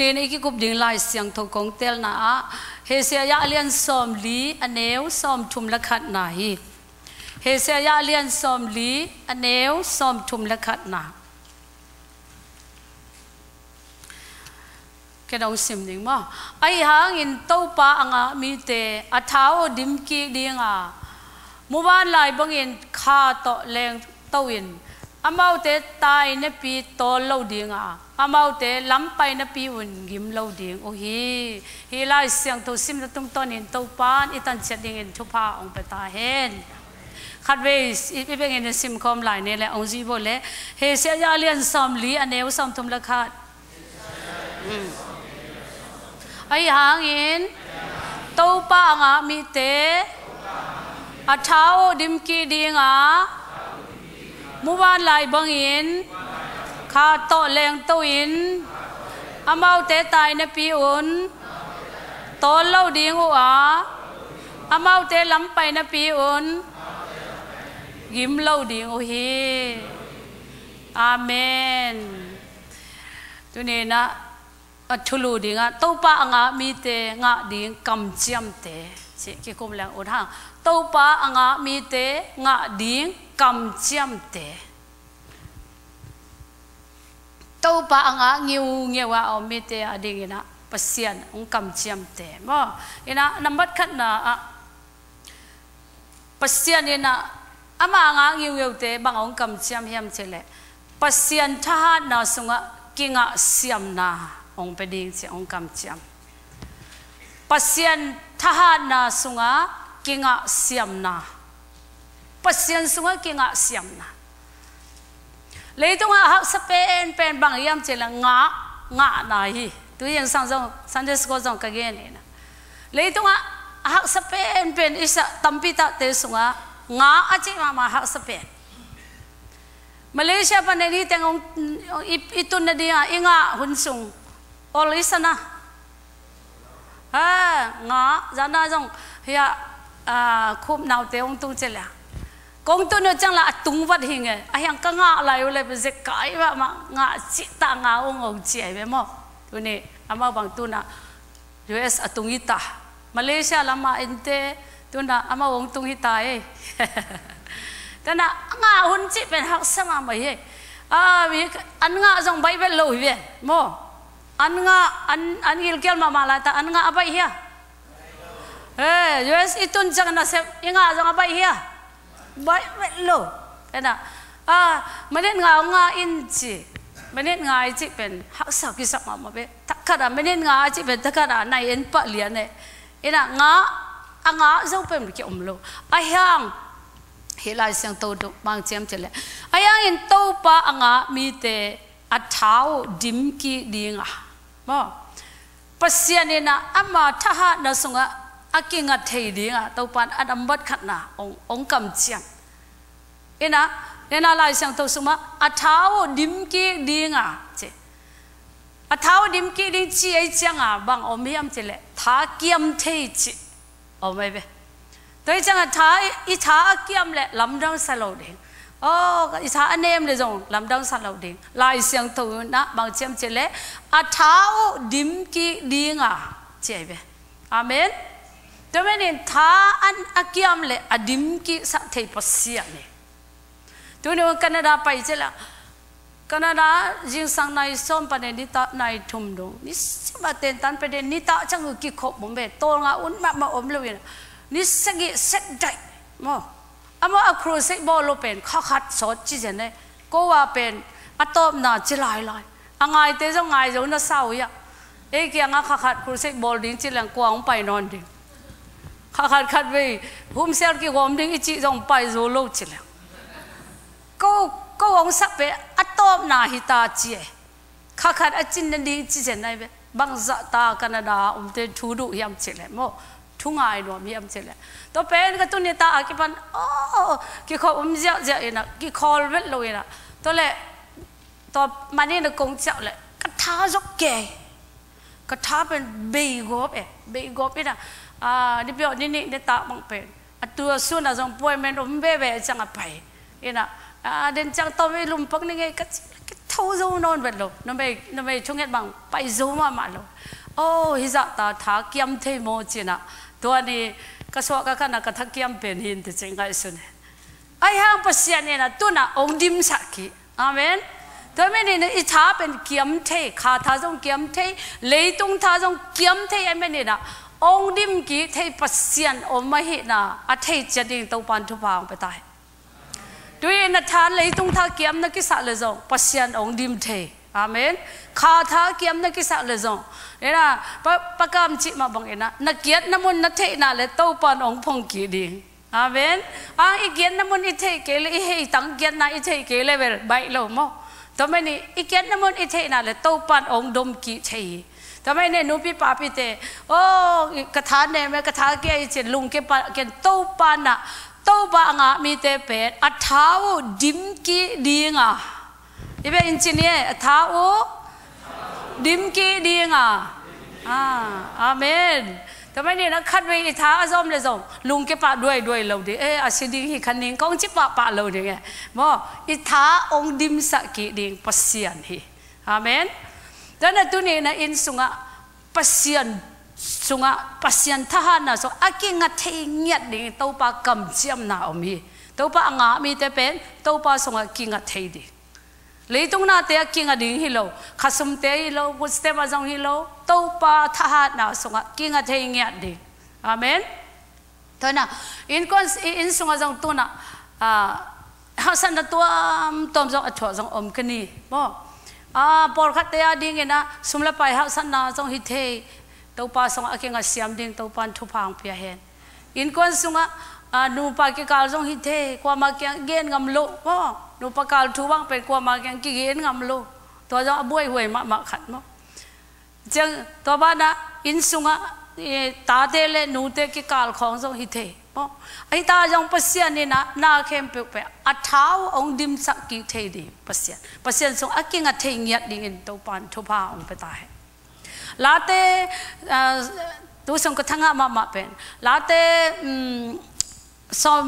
เนนไอ้กิกุบดิ่งลายเสียงทองกงเตลนาเฮเซียยาเลียนซอมลีอเนวซอมทุมละขัดนาฮีเฮเซียยาเลียนซอมลีอเนวซอมทุมละขัดนาแกดองสิมดิ่งมาไอ้หางินเต้าปลาอ่างมีเตอัฐาวดิมกีดิ่งอะมู่บ้านลายบางอินคาโตแรงเต้าอินอาเมาเตตายเนปีโตเล่าดิ่งอะ amau te lampai na pi un gim lo ding o hi hi lai siang to sim na tung ton in to pan itan chet ding in thupa ong pa ta hen khat ve i pe ngin sim kom lai ne le ong ji bo le he se ya lian sam li ane u sam tum la khat ai hang in to pa nga mi te a thao dim ki dinga mu ban lai bang in ข้าโตแรงตวินอำเภอเตตายในปีอุนโตนเล่าดีงหัวอำเภอเตล้ำไปในปีอุนยิ้มเล่าดีงโอฮีอาเมนตัวนี้นะชุลูดีงะต้ป้าอะมีเตงะดีงกำเจียมเตเช็คกุมแรงอุนหัางต้ป้าอะมีเตงะดีงกำเจียมเต to pa anga, ngiu ngiu a o mi te a ding ina pasian ong kam chiam te. Mo, ina number khat na, a, pasian ina, ama nga ngiu ngiu te, bang ong kam chiam hiam chele pasian tha na sunga, kinga siam na, ong pe ding che ong kam chiam. Pasian tha na sunga, kinga siam na. Pasian sunga, kinga siam na leitung học sắp bên bên bằng yam chỉ là ngã ngã này hi. Tu yang sang dòng jong sunday school jong ka ge ne na leitung ha ha sa pen pen isa tế sung á. Ngã a chỉ mà mà học sắp bên Malaysia pa na nani tengong ito na diya inga hunsung All ol isana ha nga jana jong hiya à khum nào te ong tung chela công tôi nó chẳng là à, tung vật hình ấy. À, Ai hàng cái ngã lại rồi bây giờ cái mà mà ngã chỉ ta ngã ông ông chị ấy mà tôi nè à, anh ama bằng tôi na US tung ta, Malaysia là mà anh ente tôi anh ama ông tung ta ấy. Thế na ngã hôn chị bên học sang mà ấy. À vì anh ngã dòng bay về lâu vậy mò. Anh ngã anh anh gil gil mà mà lại ta anh ngã bay hia Eh, US itu jangan nasib, ingat jangan bay hia. บ่เวลเอ็นะอ่ามันเล่นงางาอินจีมันเล่นงาจีเป็นฮักสักกิสักมามาเปทักขนาดมันเล่นงาจีเป็นทักขารในเอ็นปะเลียนเนี่ยอ็นะงาอางาจะเป็นกี่อมโลไอ้ยังเฮลายเสียงโตดบางเจียมเจเลยไอ้ยัางอินโตปะอางามีแต่อัฐาวดิมกีดีงะบ่ปัสยานี่ยนะอามาท่ารนสุงะ a ki nga thei di nga to pan at am bat khat na ong ong kam chiang. Ina ina lai sang to suma a thao dim ki di nga che. A thao dim ki ding chi ai chiang a bang om hiam che le, tha kiam thei chi. Om mai be. Tới chẳng là thái ít thá kiêm lệ lắm đông sa lầu đến ô ít thá anh em để dùng lắm đông sa lầu đến lại xem thủ na bằng chiêm chế lệ à tháo dim ki đi ngà chế về amen. ตัวมันี่ท้าอันอากิมเลยอดิมกิสักเทปัสียนี่ตัวนี้ว่าแคนาดาไปเจละแคนาดายิงสังนายส้มปนนิตานายทุ่มดงนี่สิบเต็นตันประเด็นนิตาจังกิขบมุมเบตโตงาอุ่นมามาอมเลยนนี่สกิเซ็ตใจมั้งอามาครุเซ็ตบอลเป็นข้อขัดสดจีเจนเน่ก็ว่าเป็นอัตบนาจิลายลายอ่างไงเตะจังไงจังน่าเศร้าอะเอ๊ะเกี่ยงอ่ข้อขัดครุเซ็ตบอลดิ้งจีแหลงกวางไปนอนดิ้ง khát khát khát về hôm sau cái gom đi chị dòng bài pai lâu chỉ là lang ko ông sắp về ắt atop na hi ta chị khát khát ắt chín na đi, chị trên này về. Băng dạ ta canada, ông te thu đủ yam chỉ là mò thu ngài no mi am chele to pen ka tu ni ta à, cái pan ô, cái khó ông dạ dạ kho nè cái khó vết lâu khol nè tôi lại tôi mà nên là công chạo lại cái ka tha kề cái ka bên bì be ấy, bì be ấy nè à đi biểu đi nị ni tạo bằng bền à tua su là dòng bôi men ôm bê bê chẳng à pai ina a à đến chẳng tao lum lùm bắc nghe, cái cái thâu dâu non vật lo nó mày nó mày chung hết bằng bay dâu mà mà lo ô hi dạ ta thá kiam thế mô chi nà tua đi cái số cái cái nào cái thá kiam bền hin thì chính cái xuân ai hàng bác sĩ này là tu na ông dim sắc saki amen. Tôi mới nên ít thả bên kiếm thế khá thá dòng kiếm thế lấy tung thá dòng kiếm thế em mới nên là ông dim kí thế pasian ông mà hiện na à thế gia đình tàu ban thu vào bên tai đối na than lấy tung thả kiam na cái sao là rồi pasian ông dim thế amen. Khá thả kiam na cái sao là rồi na, là pa cam chị mà bằng ena na kiết na muốn na thế na le tàu ban ông phong kí đi. Amen. Ang igyan na mun ite kele ihe tangyan na ite kele ber bai lo mo to me ni igyan na mun ite na le to pan ong dom ki chei tamai ne nupi papite oh o katha ne me katha ke ai che lung ke pa ke to pa na to ba nga mi te pe athao dim ki dinga ibe engineer athao dim ki dinga à amen tamai ne na khat ve tha azom le zom lung ke pa duai duai lo de e asidi hi khaning kong chi pa pa lo de nge mo i tha ong dim sa ki ding pasian hi amen dana tuni na in sunga pasien sunga pasien thahana so akinga theingiat ding topa kam chiam na omi topa anga mi te pen topa sunga kinga theidi leitung na te kinga ding hilo khasum te hilo guste ma jong hilo topa thahana sunga kinga theingiat ding. Amen? Thona in kon, in sunga jong tuna a hausan na ah, tuam, tom jong athwa jong om kani bo à bỏ khát tay đi nghe na sum la pai hậu sẵn na trong hít thế tàu pa song ake ngai siam ding tàu pan thu phang phía hen. In con sung á, à, nu pa cái cao trong hít the qua mà kyang gen ngầm lo. Ho nu pa cao thu wang pen qua mà kyang ki gen ngầm lo. To jong buai huai mà mà khat mà, chang to ba na in sunga e, ta te le nu te cái cao khong trong hít the. po ai ta jong pasian ni na na khem pe pe athau ong dim sak ki thei di pasian pasian so aking a thei ngiat ding in to pan tho pa ong pe ta he la te tu song ko thanga ma ma pen la te som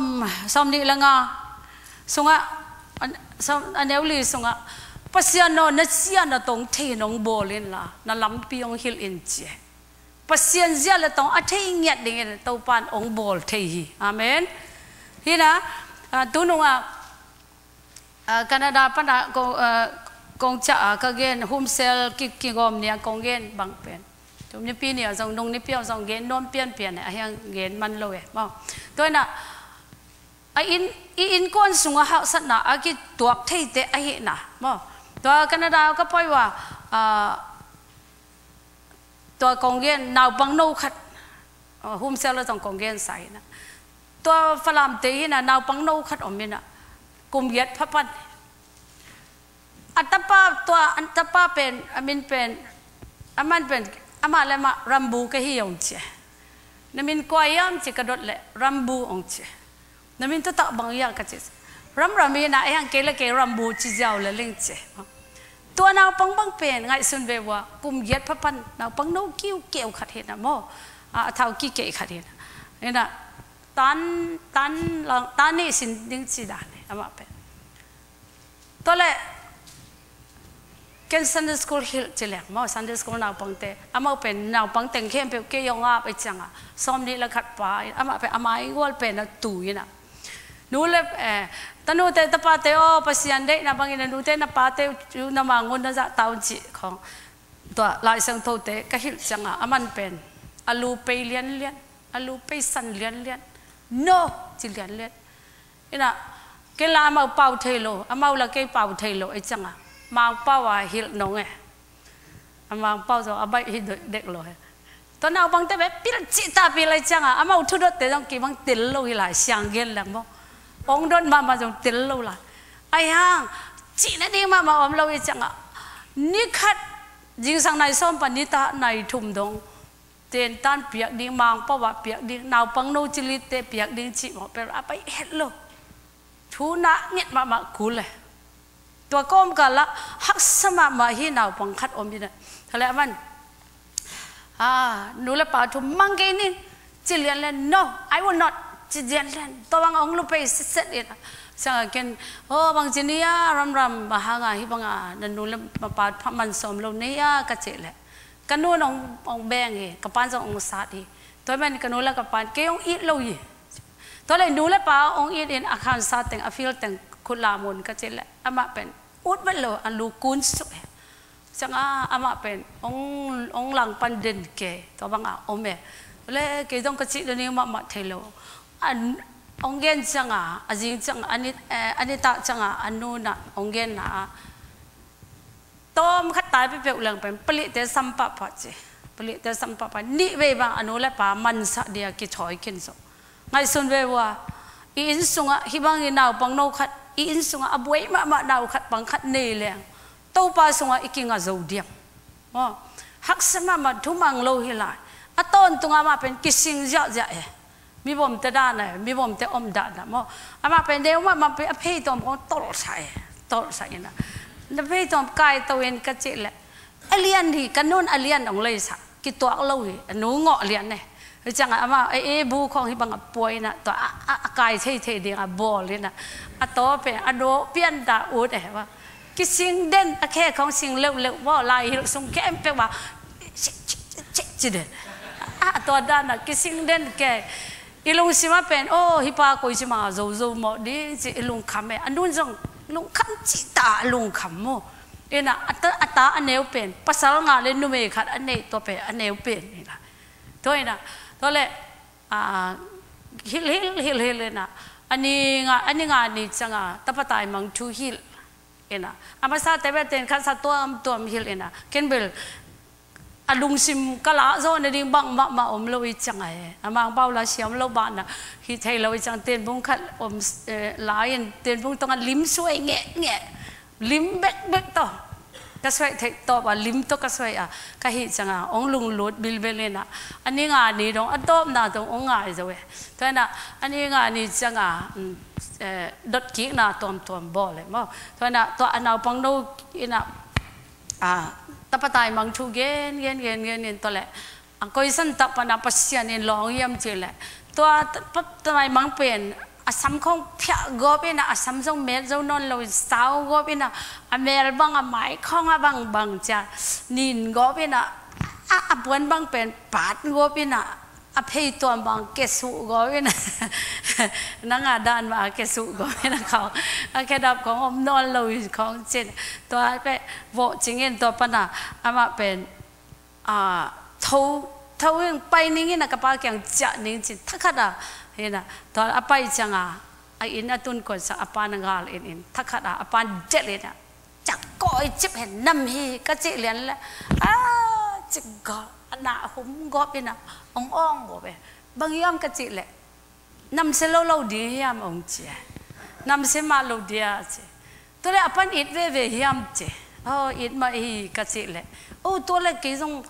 som ni langa sunga som aneuli sunga pasian no na sian na tong thei nong bolin la na lam pi ong hil in che pasien zia la tong athei ngiat ding en tau pan ong bol thei hi amen. Hina à, tu nunga à, à, canada pan ko kong cha ka gen home cell ki ki gom nia kong gen bang pen tum ni pi nia zong dong ni pi zong gen nom pian pian a hang gen man lo e ma to na a in i in kon sunga ha sat na a ki tuak thei te a hi na ma to canada ka poi wa ตัวกองเงินนาวบังโนขัดหุ้มเซลล์ต้องกองเงินใส่นะตัวฝรั่งตีนะนาวบังโนขัดอมินะกุมเย็ดพับปันอัตปาตัวอัตปาเป็นอามินเป็นอามันเป็นอามาเลมารัมบูก็ฮิยองเชนามินกวายามจิกระดดเลยรัมบูองเชนามินตัวตะบังยากกระจิรัมรามีนะเอียงเกลเกรัมบูจิเจ้าเลยลิงเช ตัวนาวปังบังเป็นไงสุนเววะกุมเย็ดพะพันนาวปังนู้กิ้วเกี่ยวขัดเห็นนะโมอาเท่ากี้เกยขัดเห็นนี่นะตันตันลองตันนี่สินดิ้งสิดานเยอามาเป็นตัวเลยกันสันเดสกูลฮิลจิเล็กมสันเดสกูลนาวปังเตอามาเป็นนาวปังเต็งเข้มเปียวเกี่ยงอาไปจังอะซ้อมนี่ละขัดปลายอามาเป็นอามาอีกวอลเป็นนะตุยนะนู้นเลยเออ tanu te tapa te o, pasian de, na bangin nu te, na pa te chu na mangun na za taun chi, khong. To lai sang tho te, ka hil changa aman pen. Alu pe lian lian, alu pe san lian lian, no chi lian lian. Ina, ke la mau pau thei lo, amau la ke pau thei lo e changa. Mang pau wa hil nong e. Amang pau zo abai hi dek lo he. To na bang te be, pil chi ta pi lai changa, amau thu dot te dong ki bang tel lo hi la sang gen lang mo ông đơn mà mà dùng tiền lâu là. Ai ha, chị đã đi mà mà ông lâu chẳng ạ. Ní khát dính sang này xong và ní ta này thùng. Đông tiền tan biếc đi mang bao bạc biếc đi. Nào bằng nô chỉ lít tê biếc đi, chị mà bèo áp ấy hết luôn chú nã nghiện mà mà cú lệ có com cả là, hắc sâm mà mà hi nào bằng khát ông đi này thế là anh à nô là bảo chú mang cái này chỉ liền là no, I will not. จีเดีนตัวบางองลูกไปเสร็จเลยนะสังเกตโอ้บางจีนียรำรำบางางาฮิบางาดันนู้แล้มาปาดมันสมลงเนียกระเจเละกันนูนององแบงเหกับปานจะองศาดีตัวแม่นกันนูนละกับปานเกี่ยงอีเลยีตัวเลยนูแล้ป้าองอีเอ็นอาคารซาแตงอฟิลแตงคุณลามนกระเจเละอามาเป็นอุดมันเลอันลูกุนสุเอ sanga ama pen ong ong lang pan den ke to bang a ome le ke dong ka chi de ni ma ma thelo an ông gen changa azing chang ani anita changa anuna ông gen na tom khat tai pe pe ulang pen pali te sampa pa che pali te sampa pa ni ve ba anu le pa man sa dia ki choi kin so ngai sun ve wa i in sunga hi bang i naw pang no khat i in sunga aboi ma ma naw khat pang khat ne le to pa sunga ikinga zo diam mo hak sama ma thumang lo hi la aton tunga ma pen kising ja ja e มีบ่มแต่ด้านไหนมีบ่มแต่อมด้านนะมออามาเป็นเดียวว่ามาเป็นอภัยตอมของตลใส่ตลใส่นะอภัยตอมกายตัวเองก็เจแหละอเลียนที่กันนู่นอเลียนของเลยสักกิตัวเราหนูเงาะเลียนเนี่ยจังอามาเอบูของที่บังป่วยนะตัวอากายเท่เท่เดียบอเลยนะอะตัวเป็นอะโดเปียนตาอูดเอ๋ว่ากิสิ่งเด่นอะแค่ของสิ่งเร็วๆว่าลายส่งแค่เป็นว่าเจ๊เจ๊เจ๊เด่นอะตัวด้านนะกิสิ่งเด่นแค่ ilung sima pen oh hipa ko sima zo zo mo di si ilung khame anun jong ilung kham chi ta ilung kham mo ena ata ata aneu pen pasal nga le nu me khat ane to pe aneu pen ni la to ena to le a hil hil hil hil na ani nga ani nga ni changa tapatai mang thu hil ena amasa tebe ten khan sa to am to am hil ena kenbel alung sim lá zo na ding bang ma ma om lo chẳng chang ai mang bao la siam lo ba na hi thai lo i chang ten bung khat om yên. Ten bung tong lim suai nge nge lim bek bek to. Ka swai thai to ba lim to ka swai a ka hi changa ong lung lot bil bel na ani nga ni dong adop na dong ong nga zo we to na ani nga ni changa dot ki na tom tom bo le mo to na to anau pang no ina à tapatai mang thu gen gen gen gen gen to le. Ang koi san ta pa na pasyan in long yam che le. To pap mang pen. Asam không phya go pe na, asam jong me jo non lo sao go pe na. A mel bang, a mai khong a bang bang cha. Nin go pe na, a buồn buan bang pen, pat go pe na. อภัยตัวบางเกสุก็ไม่นะนังอาดานมาเกสุก็ไม่นะเขาแค่ดับของอมนอนเราของเจนตัวไปโวจริงเงินตัวปนะอามาเป็นอ่าเท่าเท่าเองไปนี่งนะกับป้าแกงจะนี่จิทักขดาเห็นนะตัวอไปจังอะไออินอตุนก่อนสักอปานงาลอินอินทักขดาอปานเจเลยนะจักก้อยจิบเห็นน้ำฮีก็เจเลียนล้วอ้าจิกก็ na hum go pe na ong ong go be bang yom ka chi le nam se lo lo di yam ong chi nam se ma lo dia chi to le apan it ve ve yam chi oh it ma hi ka chi le oh to le ke jong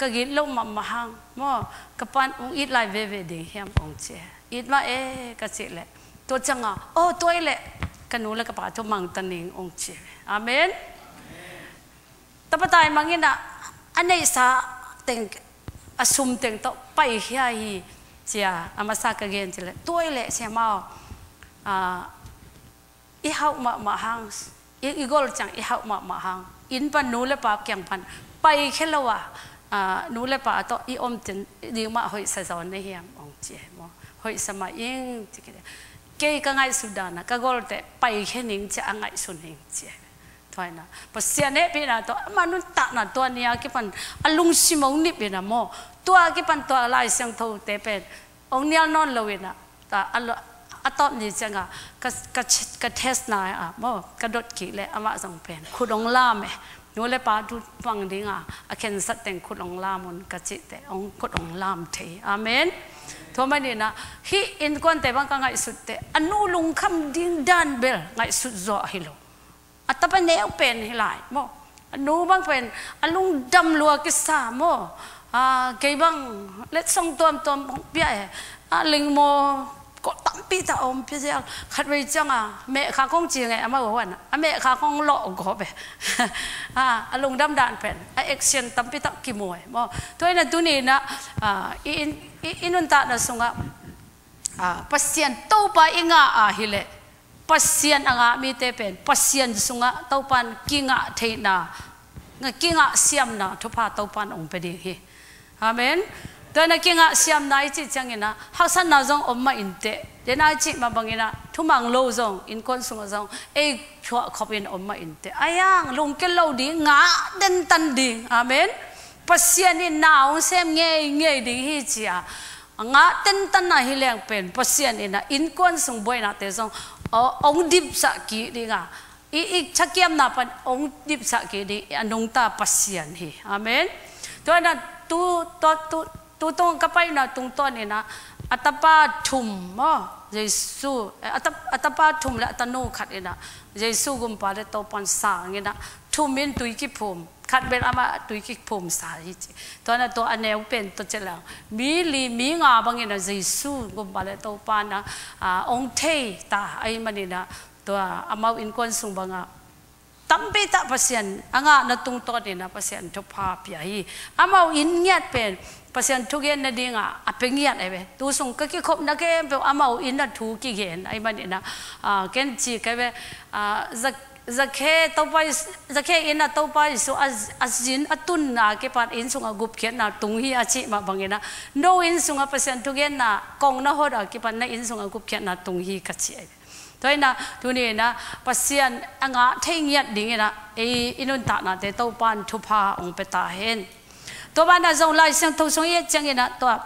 ka gi lo ma ma hang. Mo ka pan ong it lai ve ve de yam ong chi ma e ka chi le to changa oh to le ka nu le ka pa to mang tan ning ong chi amen. Tapatay mangina anay sa teng asum teng to pai hia hi chia amasa ka gen chile toi le se ma a i hau ma ma hang i i gol chang i hau ma ma hang in pan nu le pa kyang pan pai khelawa a nu le pa to i om tin di ma hoi sa zon ne hiam ong che mo hoi sama ing chi ke ke ka ngai sudana ka gol te pai khening cha angai sun hing che thôi na pasien ne pi na to manun ta na to nia ki pan alung simong ni pi na mo ตัวกี่ปันตัวลายเสียงทูเตเป็นองเนียนอนเลวินะแต่อันอตอนนี้จังอะก็ก็ก็เทสนายอะบ่กระโดดกี่เลยอามาส่งเป็นคุณองล่ามเอนูเลยปาดูฟังดิ้งอะอาเคนสัตแต่งคุณองล่ามุนกระจิตแต่องคุณองล่ามเทอาเมนทำไมนี่นะฮีอินควนแต่บางก็ไงสุดแต่อนุลุงคำดิ้งดันเบลไงสุดจ่อฮิโล อัตเป็นเนวเป็นใหลายโมอันู้บ้างเป็นอันลุงดำลัวกิสาโมอ่าเกยบ้างเล็ดทรงตัวมตัวมเปียอะลิงโมก็ตั้มปีตาอมพี่เจ้าขัดไว้จังอะแม่ข้าคงจีไงอามาหัววันอะแม่ข้าคงหลอกกบไปอ่าลุงดำด่านเป็นไอเอ็กเซียนตั้มปีตากี่มวยบ่ตัวนั้นตัวนี้นะอ่าอินอินนุนตานะสงอะอ่าพัศยนโตไปอิงอะฮิเล่ pasien anga mi te pen. Pasien sunga topan kinga theina. Nga kinga siam na thopa topan ong pe ding hi. Amen. To na kinga siam nai chi changena hasan na jong omma inte de na chi ma bangina thumang lo jong in kon sunga jong e chwa khopin omma inte ayang, lung ke lo di, nga den tan ding amen. Pasien ni naung sem nge nge ding hi chia nga ten tan na hi leng pen, pasian ina, in kon sung boy na te song ông dip sa ki đi nga. I i chakiam na pan ông dip sa ki ri anong ta pasian hi. Amen? To na, tu to tu tu tong kapai na tung ton ina, atapa thum, mo, jesu, atap, atapa thum la tanu khat ina. เยซูกุมปาเดตอปันสาเงี้ยนะทุ่มินตุยกิภูมคัดเบลอามาตุยกิภูมสาฮิจิตอนนั้นตัวอันเนวเป็นตัวเจริญมีลีมีงาบางเงี้ยนะเยซูกุมปาเดตอปันนะองเทตาไอ้มันนี่นะตัวอามาอินกวนสุงบางอะ tambe ta pasien anga na tung to ni na pasien to pa pia hi. Amau in nyat pen pasien to gen na dinga, apeng yat ebe tu sung ka ki khop na ke pe amau in na thu ki gen ai ma ni na. Ken chi ka be zak zakhe topai zakhe ina topai so az azin atun na ke pat in sunga gup khet na tung hi achi ma bangena no in sunga pasien to gen na, kong na ho da ke pat na in sunga gup khet na tung hi ka chi ebe toi na tu ni na pasian anga theng yat ding na e inun ta na te to pan thu pha ong pe ta hen to ban na zong lai sang to song ye chang ina to a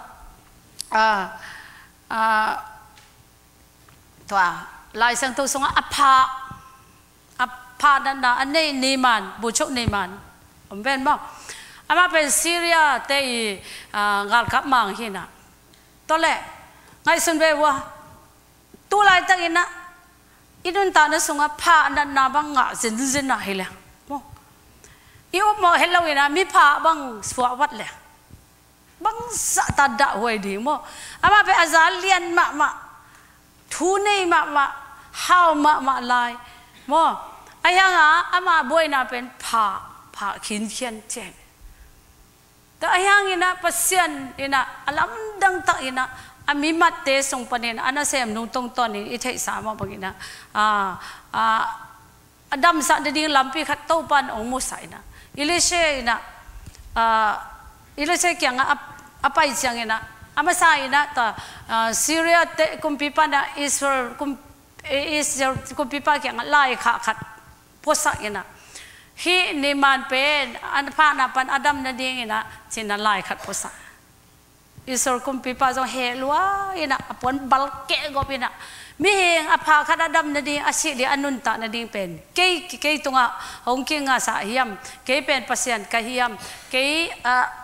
a to lai sang to song a pha พาดันดาอันนี้นิมันบุชก นิมันผมเป็นบ้างอามาเป็นซีเรียเตยงานขับมังหินะตอนแรกไงสุนเบวะตัวไรตั้งอินะอินุนตานะสง อามีมัดเตส่งประเด็นอันนั้นเสียมนุ่งตรงตอนนี้อิเทสามาบอกนะอ่าอ่าอดัมสัตว์ดิ้งลำพีขัดโตปันองมุสัยนะอิเลเชยนะอ่าอิเลเชเกี่ยงอะอะไปเชียงนะอามาใส่นะต่อซีเรียเตคุมพิปันะอิสราเอลคุมอิสราเอลคุมพิปาเกี่ยงไล่ขาขัดพุสักนะฮีนิมันเป็นอันพานาปันอดัมนาดิ้งนะที่นั่นไล่ขัดพุสัก isor kum pi pa jong he lua ina apon bal ke go pina mi heng apha khada dam na ding asi di anun ta na ding pen ke ke tunga hong ki nga sa hiam ke pen pasian ka hiam ke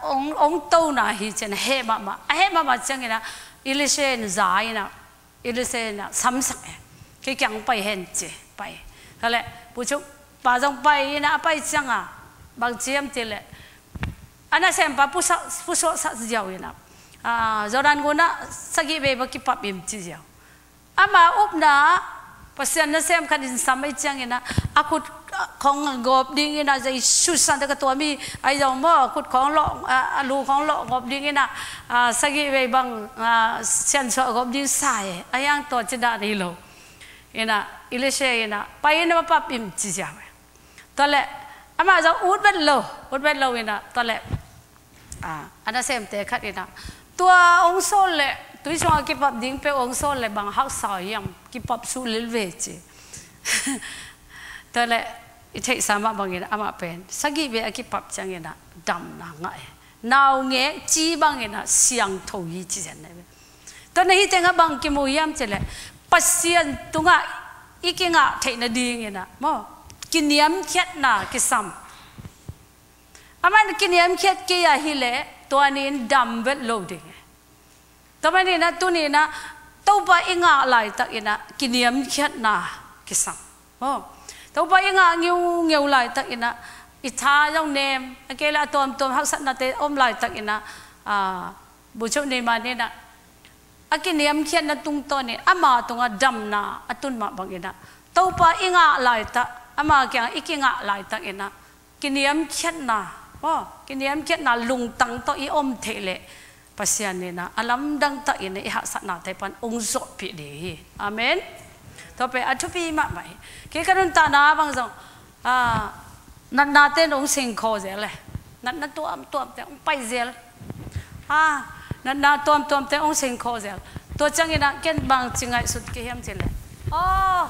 ong ong to na hi chen he ma ma a he ma ma chang ina ilisen zaina ilisen samsak ke kyang pai hen che pai hale bu chu pa jong pai ina pai chang a bang chiam tile ana sem pa pu sa pu so sa jiao ina zoran guna sagi be ba ki pap im chi jiao ama up na pasian na sem khan in samai chang ina akut khong gop ding ina jai su san ta to mi ai jong mo akut khong lo alu khong lo gop ding ina sagi be bang sen so gop ding sai ayang to chida ni lo ina ilese ina pai na pa pim chi ja ba to le ama za ut bet lo ut bet lo ina to le tua ông so le tui so ki pap ding pe ông so bang học sa yam ki pap su lil ve chi to le i thei sama bang ina ama pen sagi về ki pap chang ina dam na ngay nào nghe chi bang ina siang tho yi chi jan ne to ne hi te nga bang ki mu yam chele thấy nó ikinga theina đó. Ina mo niệm khet na kisam aman kia khet ke ya hile to anin dam vet tao ding tamani na tuni na tao ba inga lai tak ina kiniam khet na kisam mo tao ba inga ngiu ngiu lai tak ina itha yong nem cái là tôm tôm hak sat na te om lai tak ina à bố chau này mà ne na akin à, yam khian na tung to ni ama à, tunga dam à, na atun ma bangina to pa inga lai ta ama kia ikinga lai ta ina kiniam khian na wa kiniam khian na lung tang to i om lệ pasian ni na alam dang ta in e ha sat na te pan ong zo pi de amen. To pe athupi ma mai. Ke karun ta na bang zo a na na te ông sinh kho dễ le. Na na tuam tuam te ông pai dễ a na na tuam tuam te ông sinh kho dễ to chang ina, ken bang chingai sut ke hem chile oh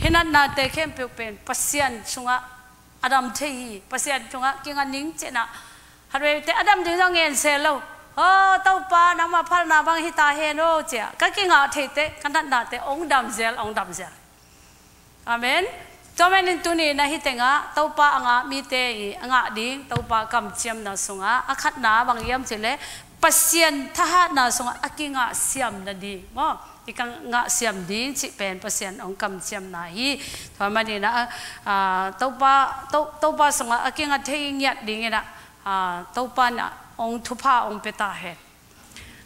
hinat na te khem pe pen, pasian chunga adam thei, pasian chunga kinga ning chena harwe te adam ding jong en se lo. Ờ, ô, tàu pa nằm nang ma phal na hita hi ô he no che ngã kinga thei te kanat na te ông đầm zel ông đầm zel amen. Cho nên tu ni na hita ngã tàu pa ngã mi te ngã đi tàu pa kam chiam na sunga akhat na bang yam chile pasien tha na sunga ngã xiêm na di mo ikang ngã xiêm đi chi pen pasien ong kam chiam na hi. Thwa ni na tàu pa tàu tàu pa sunga akinga thei đi ding na à, Tàu pa na ông thu pha ông bê ta hết.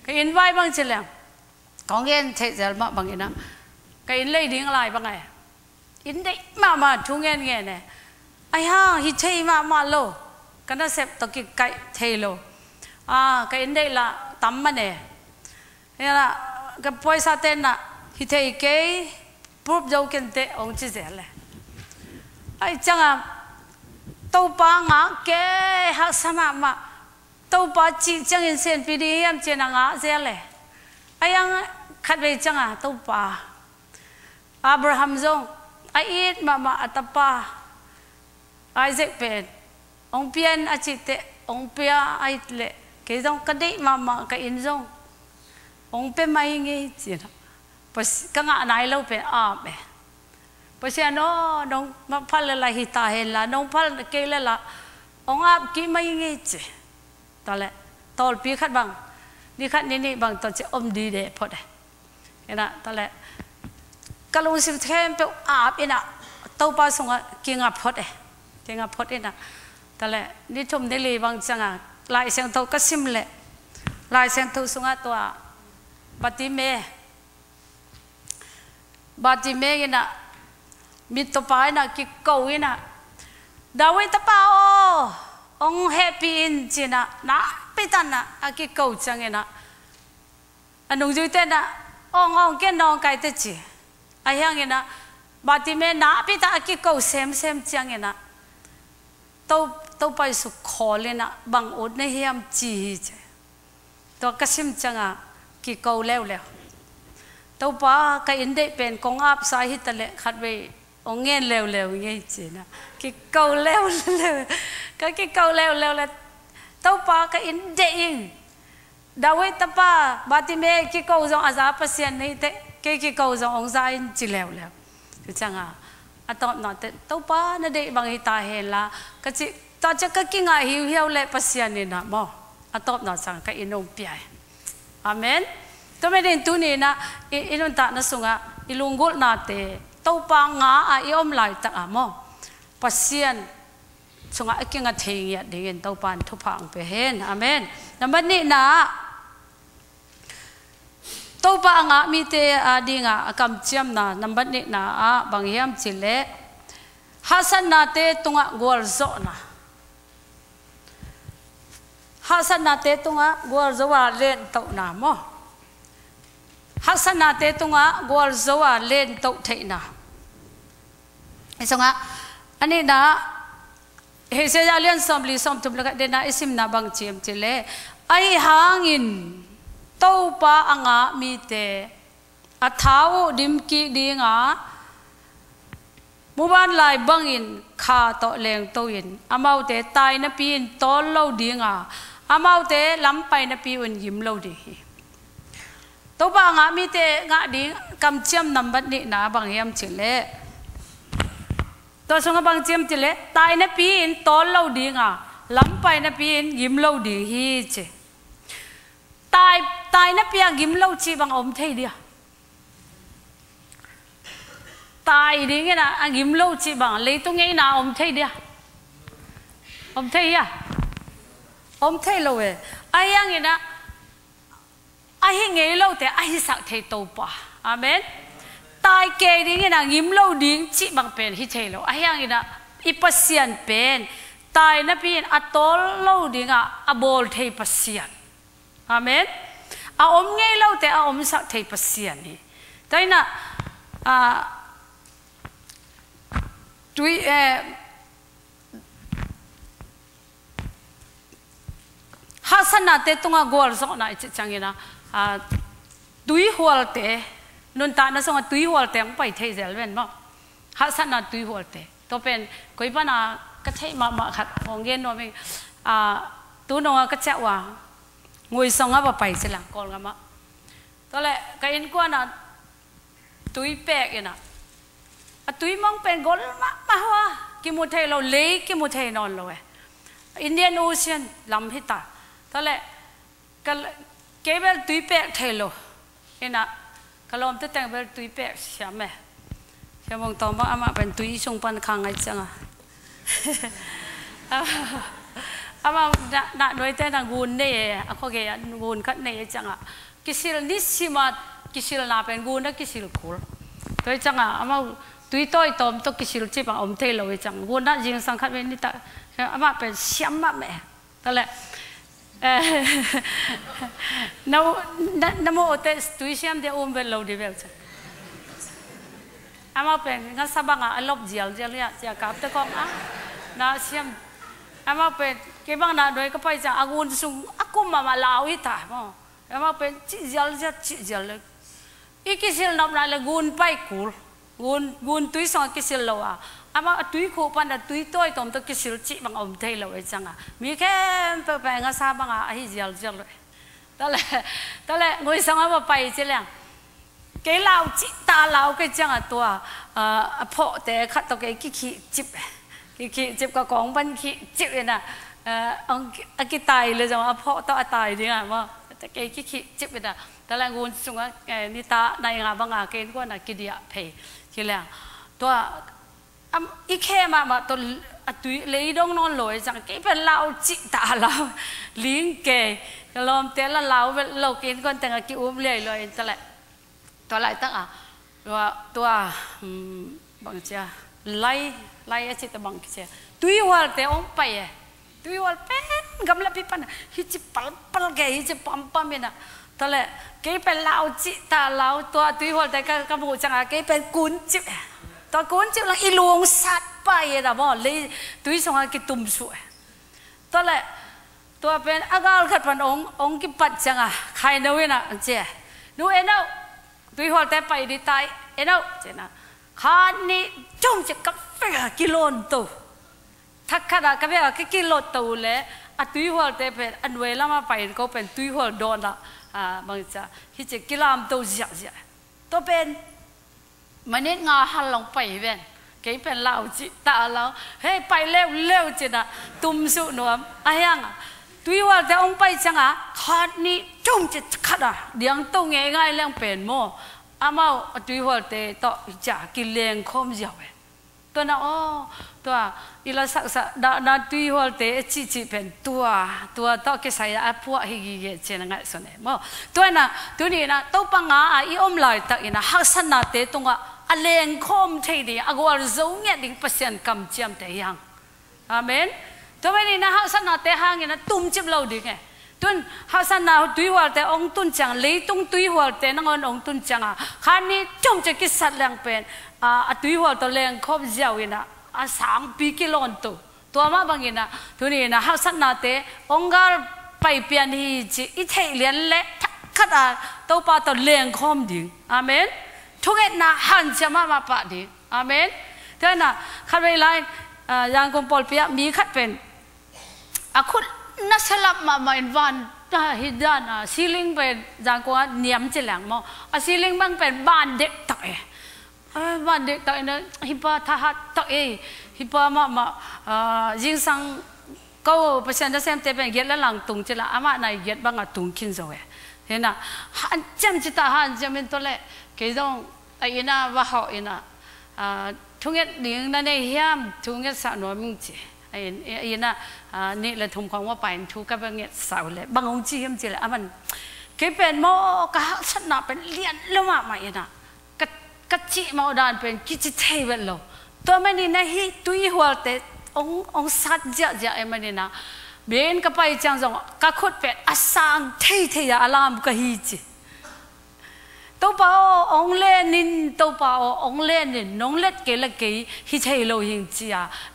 Cái in vai bằng chỉ là có nghe thế giới mà bằng cái nam cái in lấy điên lại bằng này in đấy mà mà chú nghe nghe này ai ha hi chơi mà mà lo cái nó sẽ tập cái cái thế lo à cái in đấy là tắm mà này thế là cái poi tên là hi thấy cái bút dấu kiện tệ ông chỉ dễ lẹ ai chăng à tàu ba ngã cái hắc sama mà tàu ba chỉ chẳng hiện sen bì đi em chỉ là ngã dễ lệ ai ăn khát về chẳng à tàu ba Abraham zong ai ít mà mà atapa. Isaac pen ông pian achite ông pia ai lệ cái zong cái đấy mà mà cái in zong ông pe mai nghe chỉ là pas cái ngã này lâu pe à pe pas ya no dong mà phải là hi ta hết là dong phải cái là ông áp kí mai nghe ตอนแหละตอนปีขัดบางนี่ขัดนี่นี่บางตอนจะอมดีเดพอดเห็นนะตอนแหละกลุงสิบเทมไปอาบเอ็นะเต้าปลาสงะเกีงอับพอดเอเกีงอับพอดเอ็นะตอนแหละนี่ชมได้เลยบางจังอะลายเสียงเต้าก็ซิมแหละลายเสียงเต้าสงะตัวปฏิเมบาติเมกินะมีตัวปายนะกิเกาอินะดาวินตะเปาอ องเฮปินจีนะนะไปตันนะอากิเกาจังเงนะอันนงจุเต้นนะององเกนองไก่เตจีอายังเงนะบาดีเมนะไปตันอากิเกาเซมเซมจังเงนะเต้าเต้าไปสุขขอเลยนะบางอดในเฮียมจีเจตัวกษิมจังอะกิเกาแล้วแล้วเต้าป้าก็อินเดเป็นกองอาบสายฮิตเละขัดเว ong nghe lew lew nge chi na. Ki ko lew lew ka ki ko lew lew le to pa ka inde in dawe tapa bati cái câu giống zong aza pasien này thế cái cái câu giống ông za in chi lew lew tu changa atop no te to pa na de bang hita he la. Tao chắc cái kinh ka hiểu hiểu hiu hiu le pasian ni na mo. Atop no cái in ông piai amen. Tôi mới đến tu ni na ông ta na tàu à, ba ngã à yom lại tắc à mò bác sĩ chúng ta kinh ngạc thấy nhật điện tàu ban thu phang về hen amen. Nằm bên này na tàu ba ngã mi tê à đi ngã cầm chiam na nằm bên này na à bằng hiam chỉ lệ hasan na tê tung à gual zo na hasan na te tung à gual zo à lên tàu na mò hasan na te tunga gol zo wa len to thei na isonga ani na he se ya len som li som tum la de na isim na bang chim chile ai hangin tàu pa anga mi te a thau dim ki dinga muban lai bangin kha to leng to in. Amau te tai na pin tol lo dinga amau te lam pai na pi un yim lo di to ba nga mi te nga ding kam chiam nam bat ni na bang yam chile to sunga bang chiam chile tai na pin tol lo dinga lam pai na pin gim lo di hi che tai tai na pia à, gim lâu chi bằng om thei dia tai đi nghe na à, gim lâu chi bằng, lấy tu nghe na om thei dia om thei à? Om thei à? lâu we ai ina nghe na ai nghe lâu thế ai sắc thei tàu pa amen tai kê đi nghe na gim lâu đi chi bằng pen hi thei lâu ai ang nghe na ipasian pen tai na pin atol lâu đi nga abol thei pasian amen a om ngay lâu te a om sa thei pasian ni tai na a tuy ha sana te tunga gol so na ตุยหัวเตะนุนตานะสงตุยหัวเตะไปเทเซลเวนมั้งฮัสนาตุยหัวเตะตัวเป็นกุยปนากระช่มามาขัดของเงินนอมิตัวนองก็เจ้าว่างวยสงอะไปเสลังก่อนกันมั้งตอนแรกก็อ็นกว่านะตุยแปกเอ็นะตุยมองเป็นกอลมามาว่ากิมุเทเราเลยกิมุเทนอนเรลยอินเดียนโอเชียนลำพิตาตอนแรกก็ vậy lo, cái lom tới tặng bên túi bẹc xem mẹ xem mong tao mà ama bên túi xung quanh khang ngay chăng à ama na na noi te na gun ne e, ako ge gun khat ne e changa kisil nisima kisil na pen gun na kisil kul toi changa ama tui toi tom to kisil chi pa om te lo chang gun na jing sang khat ni ta ama pen siam ma me. Ta le na na mo te tui siam de om be lo de be chang ama pen nga sabanga alop jial jial ya ja kap te kong a na siam. Ama pen ke bang na doi ka cha agun sung aku mama lau ita mo. Ama pen chi jal ja chi jal le. Ikisil nop na le gun pai kul gun gun tui song kisil lo a ama tui ko pan da tui toy tom to kisil chi bang om thei lo e changa mi kem pe pe nga sa bang a hi jal jal lo ta le ta le ngoi sang ba pai che lang ke lao chi ta lao ke changa to a a pho te khat to ke ki ki chip ki ki chip ka kong ban ki chip na ang a ki tai le jang a pho to a tai ni nga ma ta ke ki ki chip na ta la ngun sunga ni ta nai nga bang a ke ko na ki dia phe che lang ตัว am ike mà mà tôi à tuy lấy đông non lối rằng cái phần lao chị tạ lao liên kề. Lom thế là lao về lâu kiến con tàng cái uống lề rồi ta lại ta lại tắc à. Rồi tôi à, bằng chưa, à? lấy lấy chị ta bằng chưa, tùy hoa thế ông phải à, tùy hoa pen gầm lại pipan hi chị pal pal cái hi chị pam pam bên à? Ta lại cái phần lao chị tạ lao tôi tùy hoa thế cái cái bộ chẳng à? Cái phần cuốn chị à? ตะกุนจิวลังอีลวงสัตไปนะบ่เลยตุยสงฆ์กิตุมสวยตัวละตัวเป็นอากาลขัดพันององกิปัดจังอะใครนู้นนะเจ้นูเอ็นเอาตุยหัวแต่ไปดีตายเอ็นเอาเจ้านะขานนี้จงจะกับเฟกิโลนตัวทักขนาดกับเฟกิโลตัวเลยอตุยหัวแต่เป็นอันเวลามาไปก็เป็นตุยหัวโดนละอ่าบางจ้าฮิจะกิลามตัวเจ้าเจ้ตัวเป็น มันนี่งาหันลงไปเว้นกี่เป็นเราจิตตาเราเฮ้ไปเร็วเร็วจิตอะตุ้มสุนวมอะไรยังตุยว่าจะองไปจังอะขาดนี้จุ่มจิตขาดอะเดียงตุ้งง่ายง่ายเรื่องเป็นโมอามาตุยว่าเตะต่อจากกินเลี้ยงคมเจียวเว้นตัวน่ะอ๋อ tua, to le a tuy hol te hol te chi chi pen tua. Tua to cái sai à phua hi gi ge chen ngai này mo tua na tu ni na tàu bang à i om ta ina hak san na te tung à a liền không thấy đi à gọi giống nghe đỉnh percent cầm chiam te yang amen. Tôi bây na hậu san na té hang na tum chip lâu đi nghe tuân hậu san na tùy hoạt té ông tuân chẳng lấy tung tùy hoạt té năng ông tuân chẳng à khán ni trông cho cái lang pen à tùy hoạt tôi lang khop giàu ina à อาสามปีกิลอนตุตัวมาบางอินะทุนี่นะฮาสันนาเตองการไปเปลี่ยนฮีจิอิเทเลียนเละขนาดตัวปาตัวเลี้ยงคอมดิอามนทุกเอ็นะหันจะมามาปะดิอามนเท่านั้นขัดปไลาอย่างกงปอลเปียมีขัดเป็นอาคุณนัสลับมาไม่วันถ้าฮิดาน่ะซีลิงเป็นยังกงเนียมเแหลงมออะซีลิงบังเป็นบ้านเด็กตักเอ bai ma ma ni ta ma ngun man chip dong o om hing tàu pa kyang a khut na pita alama ke tui hwal te tong aleng ka hi ong cheve to na ei mu na ama pen sen pi ma ma sum ko sen pi ma ma ina a tha zo hat ma ma a leng leng isa le na hello ina tui hual tunga a leng khom ka hi chi amen to man tu ni na hasan na na nei le kun lo ding ina to pa to a leng khom thing ya ding to pan thu pa ong pe ta he amen ตัวน่ะเลยต้องด้านจงตัวด้านอะฮิเลปัสยันด้านจงตัวบางไหมตัวไม่นี่ตายนะเพียนตัวเล่าดีอะ กัจจิมาดานเป็นกิจเทเวโลตัวแม่นี่นะฮิตุยหัวเตององสัจจะจะเอ็มันี่นะเบนก็ไปจังจงกักขดเป็ดอสังเทเทียอารามก็ฮีจิตัวเปล่าองเล่นินตัวเปล่าองเล่นินนงเล็ดเกลกเกฮิเทโลหิงจีย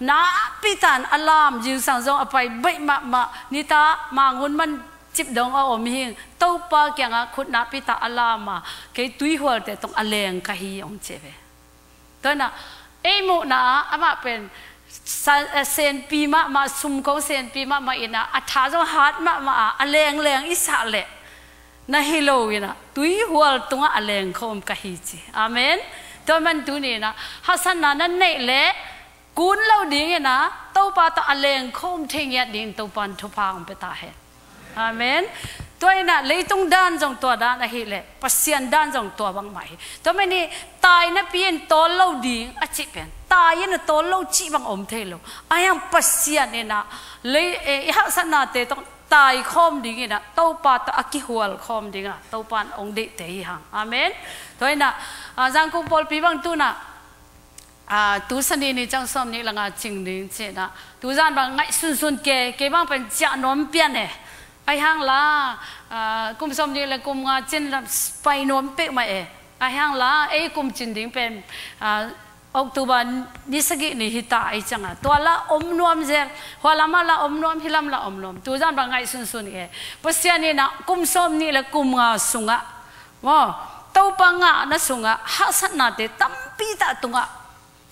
นาปิตันอารามยิวสังจงไปเบมามานิตามางุนมัน จิบดองอมหิงเต้าปาแกงคุดนับพิตาอลามาเกตุยหัวแต่ต้องอเลงกะฮีองเจเวตัวน่ะเอ้มูนะอามาเป็นเซนปีมามาซุมเขาเซนปีมามาอินะอัฐาจงฮาร์ดมามาอเลงเลงอิสาเละนะฮิโลวินะตุยหัวตัวอเลงคมกะฮีจีอาเมนตัวมันดูวนี้นะฮัสนานั้นเนเละกุนเราดีไงนะเต้าปาตะอเลงคมเทงยนดิ้งเต้าปันทุพางไปตาเหตุ amen. Tôi là lấy tung đan dòng tua đan là hì lệ. Pasian đan dòng tua bằng mày tôi mới đi tai nó biến to lâu đi. À chị biến tai nó to lâu chị bằng ôm thế lâu. Ai em pasian nên là lấy hạ sanh na tế tông, tai khom đi nghe nà tàu pa ta aki huol khom đi nghe tàu pan ông đệ thế hàng amen. Tôi là à, giang cung paul pi bằng tu na à tú sân đi này trong xóm này là ngài chỉnh đến chết à tú gian bằng ngại xuân xuân kê kê bằng bên chạm nón biên nè ai hang la kum som ni là kum nga chin la spai nom pe ma e ai hang la e kum chin ding pen October ni sagi ni hita ai changa à. to la om nom zer hwala ma la om nom hilam la om nom tu jan ba ngai sun sun e pasya ni na kum som ni la kum nga sunga mo tau pa nga na sunga ha sat na te tampi ta tunga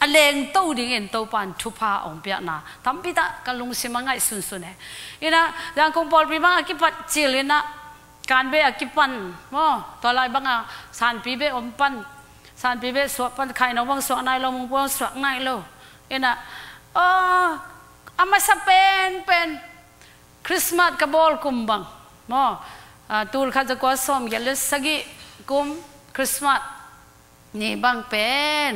aleng tau ding en tau pan thu pa ong pia na tam pi ta kalung simangai sun sun he ina yang kong pol pi bang akipat chilina kan be akipan mo to lai banga san pi be om pan san pi be so pan khai no bang so nai lo mong pon so ngai lo ina oh ama sa pen pen christmas ka bol kumbang mo tul kha ja ko som yel sagi kum christmas ni bang pen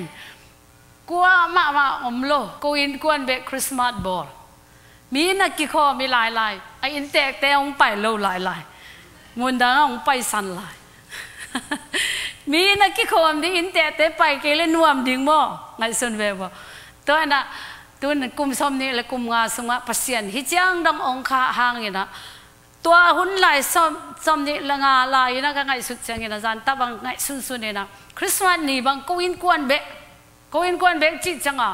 กัวมามาอมโลกูอินกวนเบคริสต์มาสบอลมีนักกิคอมีหลายหลายไออินเตกแต่องไปโลหลายหลายมุนดังองไปสันหลายมีนักกิคอมดีอินเตกแต่ไปเกลนวมดิ่งบ่ไงส่วนเวบตัวน่ะตัวนั้นกุมสมนี่และกุมงาสงะปัสยันฮิจังดังองคาหางนี่นะตัวหุ่นไหลสมสมนี่ละงาลายนะก็ไงสุดจังนี่นะจันตะบังไงสุนสุนนี่นะคริสต์มาสนี่บังกูอินกวนเบ ก็อินกวนเบงจิตจังอะ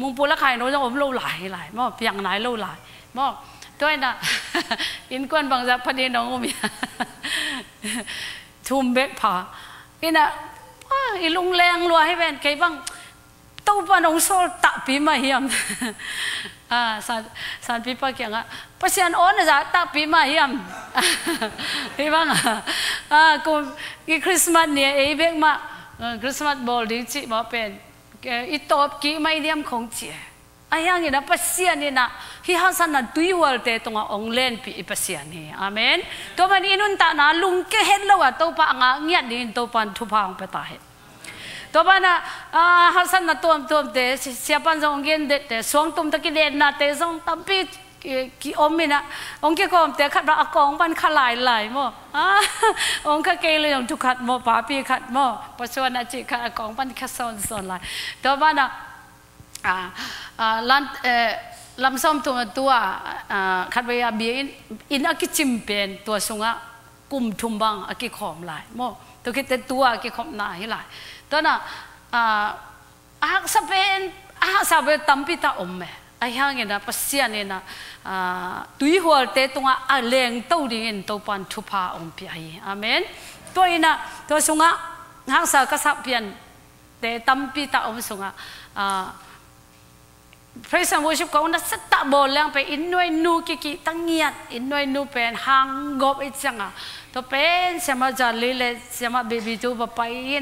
มุงปูละไข่โน้จังอมเล่าหลายหลายมอเพียงหลายเล่าหลายมอด้วยนะอินกวนบางจะพอดีน้องอมีทุ่มเบกผาอินะอีลุงแรงรัวให้แบนไกบ้างตู้ปานองโซตะปีมาเฮียมอ่าสารสารปีปะเกียงอะปะเสียนอ้นจ้ะตะปีมาเฮียมพี่บ้างอ่ากูอีคริสต์มาสเนี่ยไอ้เบกมาคริสต์มาสบอลดิจิมาเป็น chị mà bên itop ki mai diam khong chi ayang ina pasian ina hi hasan na tui wal te tonga onglen pi pasian ni amen to man inun ta na lung ke het lo wa to pa nga ngiat din to pan thu pa ong pa ta he to ba na hasan na tom tom te siapan jong gen de te suang tum ta ki de na te jong กี่อมมินะองค์เกกอมแต่ขัดเราอกองบันขลายหลายมอองค์เกเลยองทุกขัดมอป้าพีขัดมอประชวนอาจิขัดอกองบันขสอนสอนหลายตัวบ้านอะลันลำส้มตัวตัวขัดเบียเบียนอินอากิจิมเป็นตัวสุงะกุมทุมบังอากิขอมหลายมอตัวคิดแต่ตัวอากิขอมหนาให้หลายตัวน่ะอาสเปนอาสเปนตั้มพิตาอมแม่ ai hang ina pasian ina tui hual te tunga a leng to ding in to pan thu pa om pi ai amen to ina to sunga hang sa ka sa pian te tam pi ta om sunga praise worship ko na sa ta lang pe in nu kiki tangiat in nu pen hang gop to pen sama jali le sama baby tu ba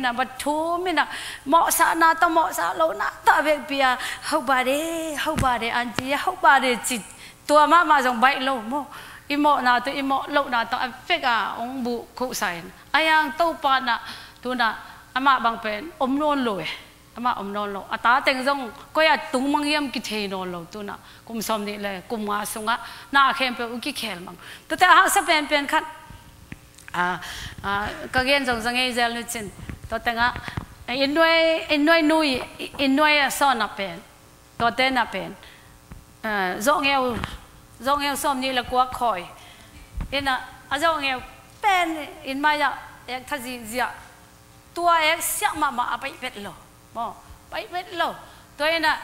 na ba thu na mo sa na to mo sa lo na ta ve pia hau ba de hau ba de an ji tua ma ma jong bai lo mo imo na to imo lo na to fek a ong bu khu sai ayang to pa na tu na ama bang pen om non lo e ama om no lo. Ata teng jong ko ya tung mang yam ki the no lo tu na. Kum som ni le, kum nga sunga na khem pe u ki khel mang. To ta ha sa pen pen khat. A a, ka gen jong trong ấy e zel chin. To ta nga in noi in noi nui, in noi a son na pen. To te na pen. A zo nghèo e zo nghèo e som ni là kwa khoi. In a a zo nghèo pen in mai ya ek tha zia. Tua ek sia ma ma apai pet lo bỏ. Pai pet lo tôi là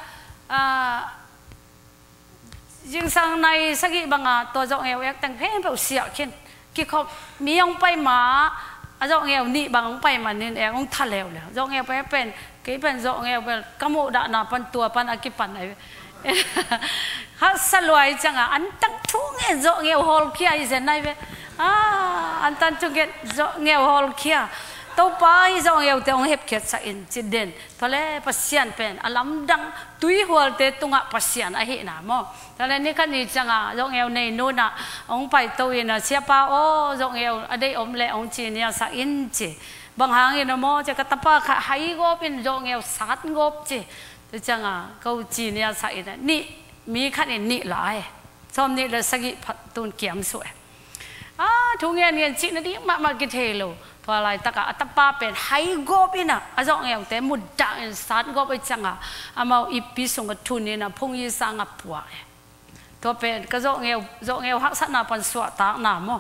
à nhưng sang này bằng à tôi dọn nghèo ép tăng phe bảo siak trên khi không mi ông bay mà à dọn nghèo nị bằng ông bay mà nên em, ông thà lèo lèo. Dọn nghèo bé bền cái bền dọn nghèo về các mộ đã na pan tua pan phần này. Hát sa loài chẳng à anh tăng thu nghe dọn nghèo hồ kia izen này về. À an tăng chung get dọn nghèo hồ kia. Tàu pai zo ngeu te ong hep khet sa in chi den thale pasian pen alam dang tui hol te tunga pasian a hi na mo thale ni khan ni changa zo ngeu nei no na ong pai to ina sia pa o zo ngeu adei om le ong chi nia sa in chi bang hang ina mo cha ka tapa kha hai go pin zo ngeu sat ngop chi te changa câu chi nia sa ina ni mi khan ni ni lai som ni le sagi phat tun kiam su à thu nghe nghe chị nó đi. Mà mà cái thế lo thua lại tất cả tất ba bên hay góp in à à nghèo té thế một trạng sát góp ấy chẳng à. À mau ít bị sung cái thu nên à phong y sang à bùa thua bên cái giống nghèo giống nghèo hắc sát nào phần sọt tạc nào mà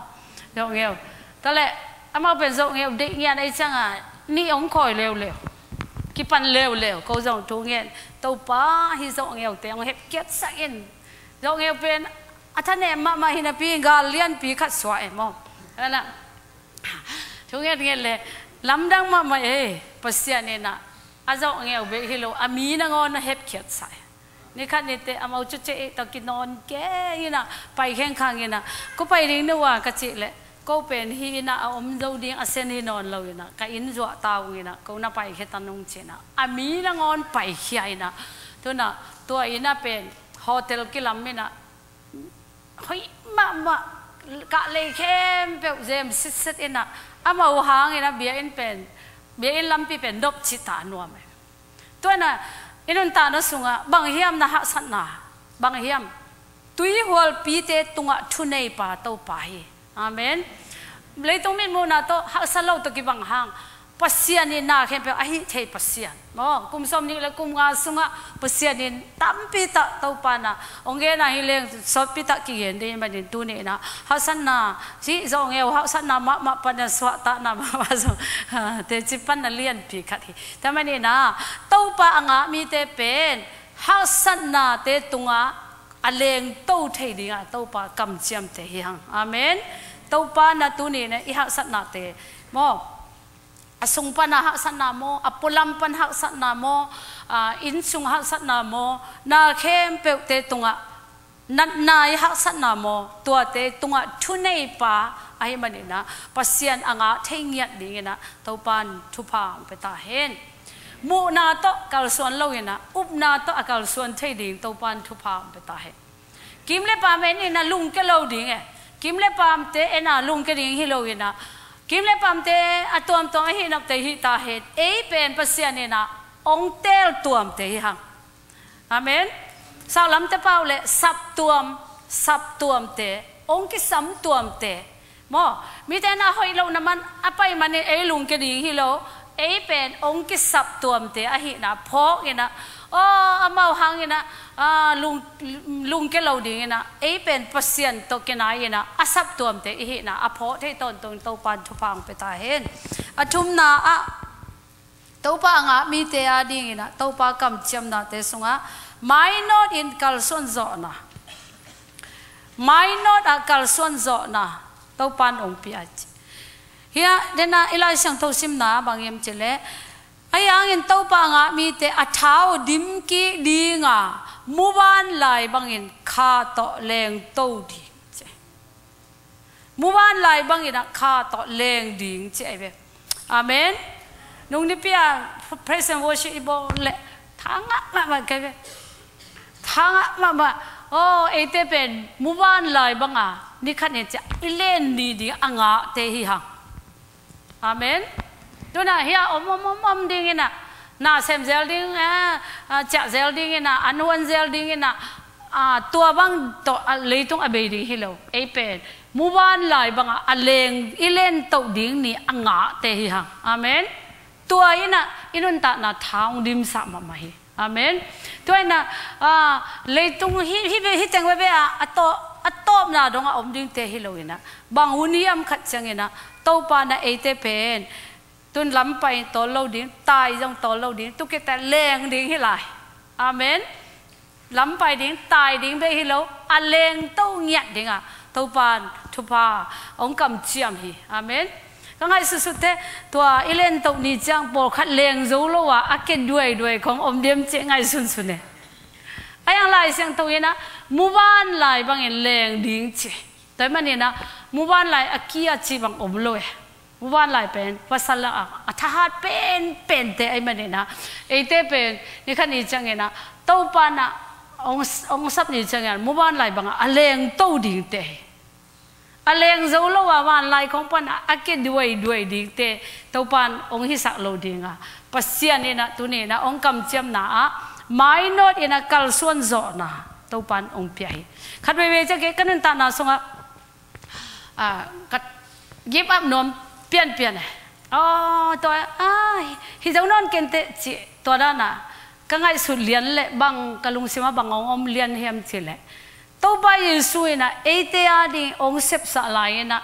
giống nghèo, đó lệ, à mau bên giống nghèo định nghe đấy chẳng à. Ni ông khỏi leo leo cái pan leo leo câu giống thu nghe tàu ba hi giống nghèo té ông hết kết sắc in giống nghèo bên อาท่านเอ็มมามาหินปีกาเลียนปีขัดสวยมองนั่นละทุกอย่างเงี้ยเลยลำดังมามาเอปัสยานีนะอาจจะเงี้ยเบกฮิโลอามีนงออนเฮ็บเขียดใส่นี่ขันนี่เตะเอาชุดเจ๊ตะกินนอนแก่ยี่นะไปแข่งขังยี่นะก็ไปเรียนนึว่กัจจิเลยก็เป็นฮีนะเอาอมเราดิ้งอาเซนฮีนอนเรอยนะก็อินจัวตาวอยู่นะก็น่าไปเฮตันนุ่งเจนะอามีนงออนไปเขียนะตัวน่ะตัวอินะเป็นโฮเทลกิลัมมินะ hoi, ma ma, ka le khem pe zem sit sit ina ama u hang ina bia in pen, bia in lampi pen, dop chi ta no me. To na inun ta na sunga, bang hiam na ha san na. Bang hiam, tui hol pi te tunga thu nei pa to pa hi. Amen. Leitung min mo na to, ha sa lo to ki bang hang pasian ni na khem pe ahi thei pasian mo, kum som ni le kum nga sunga pasian tam tampi ta to pa na. Onge na hi leng so pi ta ki gen de ma ni tu ni na. Ha san na si zo nge ha san na ma ma pa na swa ta na ma ma zo. Te chi pan na lian pi khat hi. Ta ma ni na to pa anga mi te pen. Ha san na te tunga aleng to thei dinga to pa kam chiam te hi hang. Amen. To pa na tu ni na, i ha san na te. Mo Asung panaha sa namo, apulam panha sa namo, uh, insung ha sa namo, na kem te tunga, nanay ha sa namo, tuate tunga tunay pa, ay manina, pasyan ang atingyat dingin na, taupan tupang petahin. Mu na to kalsuan lawin na, up na to akalsuan tay ding, taupan tupang petahin. Kim le pa men ina lung ka law ding eh, kim le pa te e ina lung ka ding hilawin na, กิมเลปัมเตอตัวมตัวหินักเตหิตาเหตเอเป็นภาษาเนีนะองเตลตัวมเตหิหังอเมนสาวลำเตเป้าเลยสับตัวมสับตัวมเตองกิสัมตัวมเตโมมีแต่นาหอยเราน้ำมันอไปมันเอลุงกระดีฮิโลเอเป็นองกิสับตัวมเตอหินะพอกเนะ ô amau hang ina a lung lung ke lo ding ina e pen pasien to ke na ina asap tuam te hi na a pho the ton ton to pan thu pang pe ta hen a thum na a to pa nga mi te a ding ina to pa kam cham na te sunga mai not in kalson zo na mai not a kalson zo na to pan ong pi a hia dena ilai sang to sim na bangem chele ai angin to pa nga mi te a thao dim ki di nga muban lai bangin kha to leng to di che. Muban lai bangin a kha to leng ding che be. Amen. Nung ni pia praise and worship ibo le, thanga ma ma ke be. Thanga ma ma. Oh ai te pen, muban lai banga. Ni khat ne cha ilen ni di anga te hi ha amen tu na hia om om om om ding ina na sem zel ding a cha zel ding ina anwan zel ding ina a tua bang to à, leitung abe à ding hilo apen pen mu ban lai bang a à, leng ilen to ding ni anga te hi ha amen. Tua ina inun ta na thang dim sa ma ma hi amen. Tua ina a leitung hi hi hi teng be a to a top na dong a om ding te hi lo ina bang uniam khat chang ina to pa na e pen ตุนล้ำไปตัวเราดิ้งตายยังตัวเราดิ้งตุกแต่แรงดิ้งให้ไรอาเมนล้ำไปดิ้งตายดิ้งไปให้เราอันแรงเตู้เงียดดิ้งอะตัวปานทุพาองค์กำเจียมฮีอาเมนก็ไงสุดๆเตตัวอิเลนตุนี่จังบอกขัดแรงจูโลว่าอักเกด้วยด้วยของอมเดียมเจงไงสุนๆเนี่ยไอ้ยังไรเสียงตัวนะมูบ้านไรบางเงินแรงดิ้งเจแต่มันเนี่ยนะมูบ้านไรอักกี้อาชีบังอมเลย วันไรเป็นภาษาละอ่ะถ้าหัดเป็นเป็นแต่ไอ้มันเนี่ยนะไอ้เต้เป็นนี่ขันนี่จังเงนะตู้ปานะององซับนี่จังเงมุวันไรบางอ่ะเลงตู้ดิ่งเต้อเลงจะรู้ว่าวันไรของปานะอักเกด้วยด้วยดิ่งเต้ตู้ปานองฮิสักโลดิ่งอ่ะปัสเซียนี่นะตัวนี้นะองกำเจียมนะไม่นอดอินะกัลส่วนจอนะตู้ปานองเปียขัดไปเวจะเกกันนั่นตานะสงอ่ะอ่ากัดยิบอับนม pian pian này ô tôi à hi giống non kén tệ chị tôi đó nà cái ngày sụt liền lệ bằng cái lùng xem bằng ông ông liền hiểm chị lệ tôi bây giờ suy nà ấy e thế à đi ông xếp sợ lại nà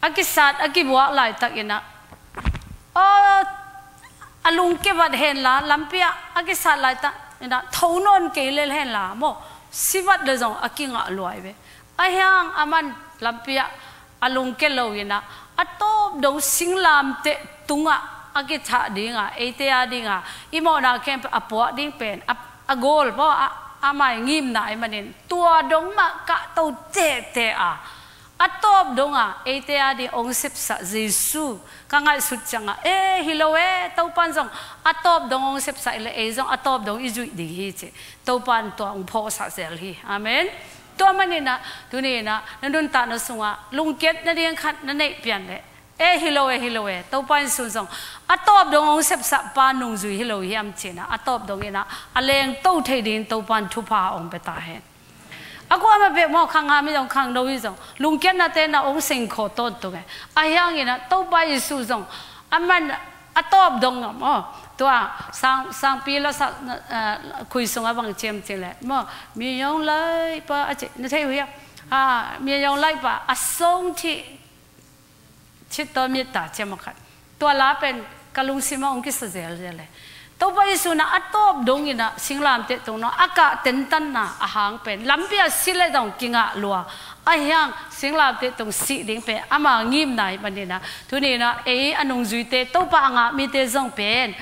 aki sát aki buộc lại tắc nà ô oh, alung ke vật hèn là lắm bia aki sát lại tắc nà thấu non cái lên hèn là mò si vật đời dòng aki ngạ loại về ai hang aman lắm bia alung ke lâu nà atop do singlam te tunga age tha dinga e ate ya dinga. Imo na camp apo ding pen a goal bo amai ngim na ai manin. Tua dong ma ka to te te a. Atop donga e ate ya di ong sip sa jesu. Ka ngai sut changa e hilowe to pan jong atop dong ong sip sa ile e jong atop dong izui di hi che. To pan to ang pho sa sel hi. Amen. ตัวมันนี่นะตัวนี้นะนั่นดุนตานะสงะลุงเก็ตนั่นเองขัดนั่นเองเปลี่ยนเลยเอฮิโลเอฮิโลเอตัวไปสุนทรงอัตอบดงองเสพสับปานุงจุยฮิโลเฮียมเจนะอัตอบดงเอนะอเลงตัวเทดินตัวปันทุพาองเปตาเฮအခုအမပဲမောခန်းငါမီအောင်ခန်းတော့ဤဆုံးလုံကဲ့တဲ့နာအောင်စင်ခေါ်တော့တော့အဟျောင်းရင်တော့ပါရစုဆုံးအမန်အတော့ဒုံမော ตัวสังสังปีละสักคุยสงบังเจียมเจเลยมอมียองเลยปะอาจนี่เที่ยวอ่ามียองเลยปะอสงที่ชิดตัวมีตาเจมขัดตัวลาเป็นกะลุงซิมาองคิสเซลเลยตัวไปสุนะอัตตบดงอินะสิงลามเตตรงนั้นอากาศเต็นตันนะอาหางเป็นลำเบียสิเลดองกิงะลัว ai hiang sing lap te tong si ding pe. À Ama ngim nai banina à. thuni na e à, anung zui te to pa nga mi te zong pen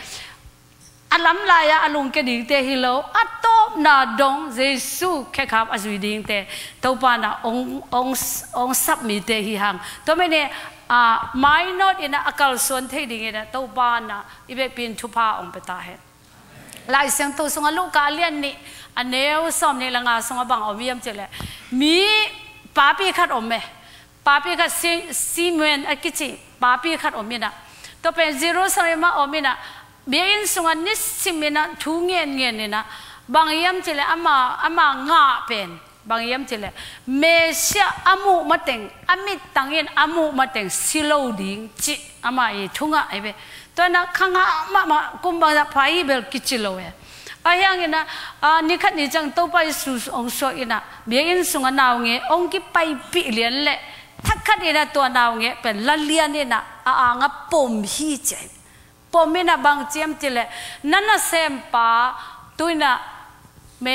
alam la ya alung ke ding te hilo atop na dong jesu khe khap azui ding te to pa na ong ong ong sap mi te hi hang to me ne a mai not in a akal son the ding na to pa na ibe pin thu pa ong pe ta he lai sang to sunga lu ka lian ni aneu som ni langa sunga bang omiam chele mi papi khat omme papi khát si simen akichi papi khat omina to pe zero sarema omina bein sunga nis simina bằng yếm chỉ là ama ama nga pen là mẹ mesya amu mateng, amit tangin amu mateng. Silo ding chỉ ama e thunga ebe to na khanga ama ma kumbang da phai bel lâu e ayang ina ni khat ni chang to pai su ong so ina biain sunga naw nge ong ki pai pi lian le thak khat ina to naw nge pen la lian ina a anga pom hi chai pomina bang chiam chile nana sem pa tuina me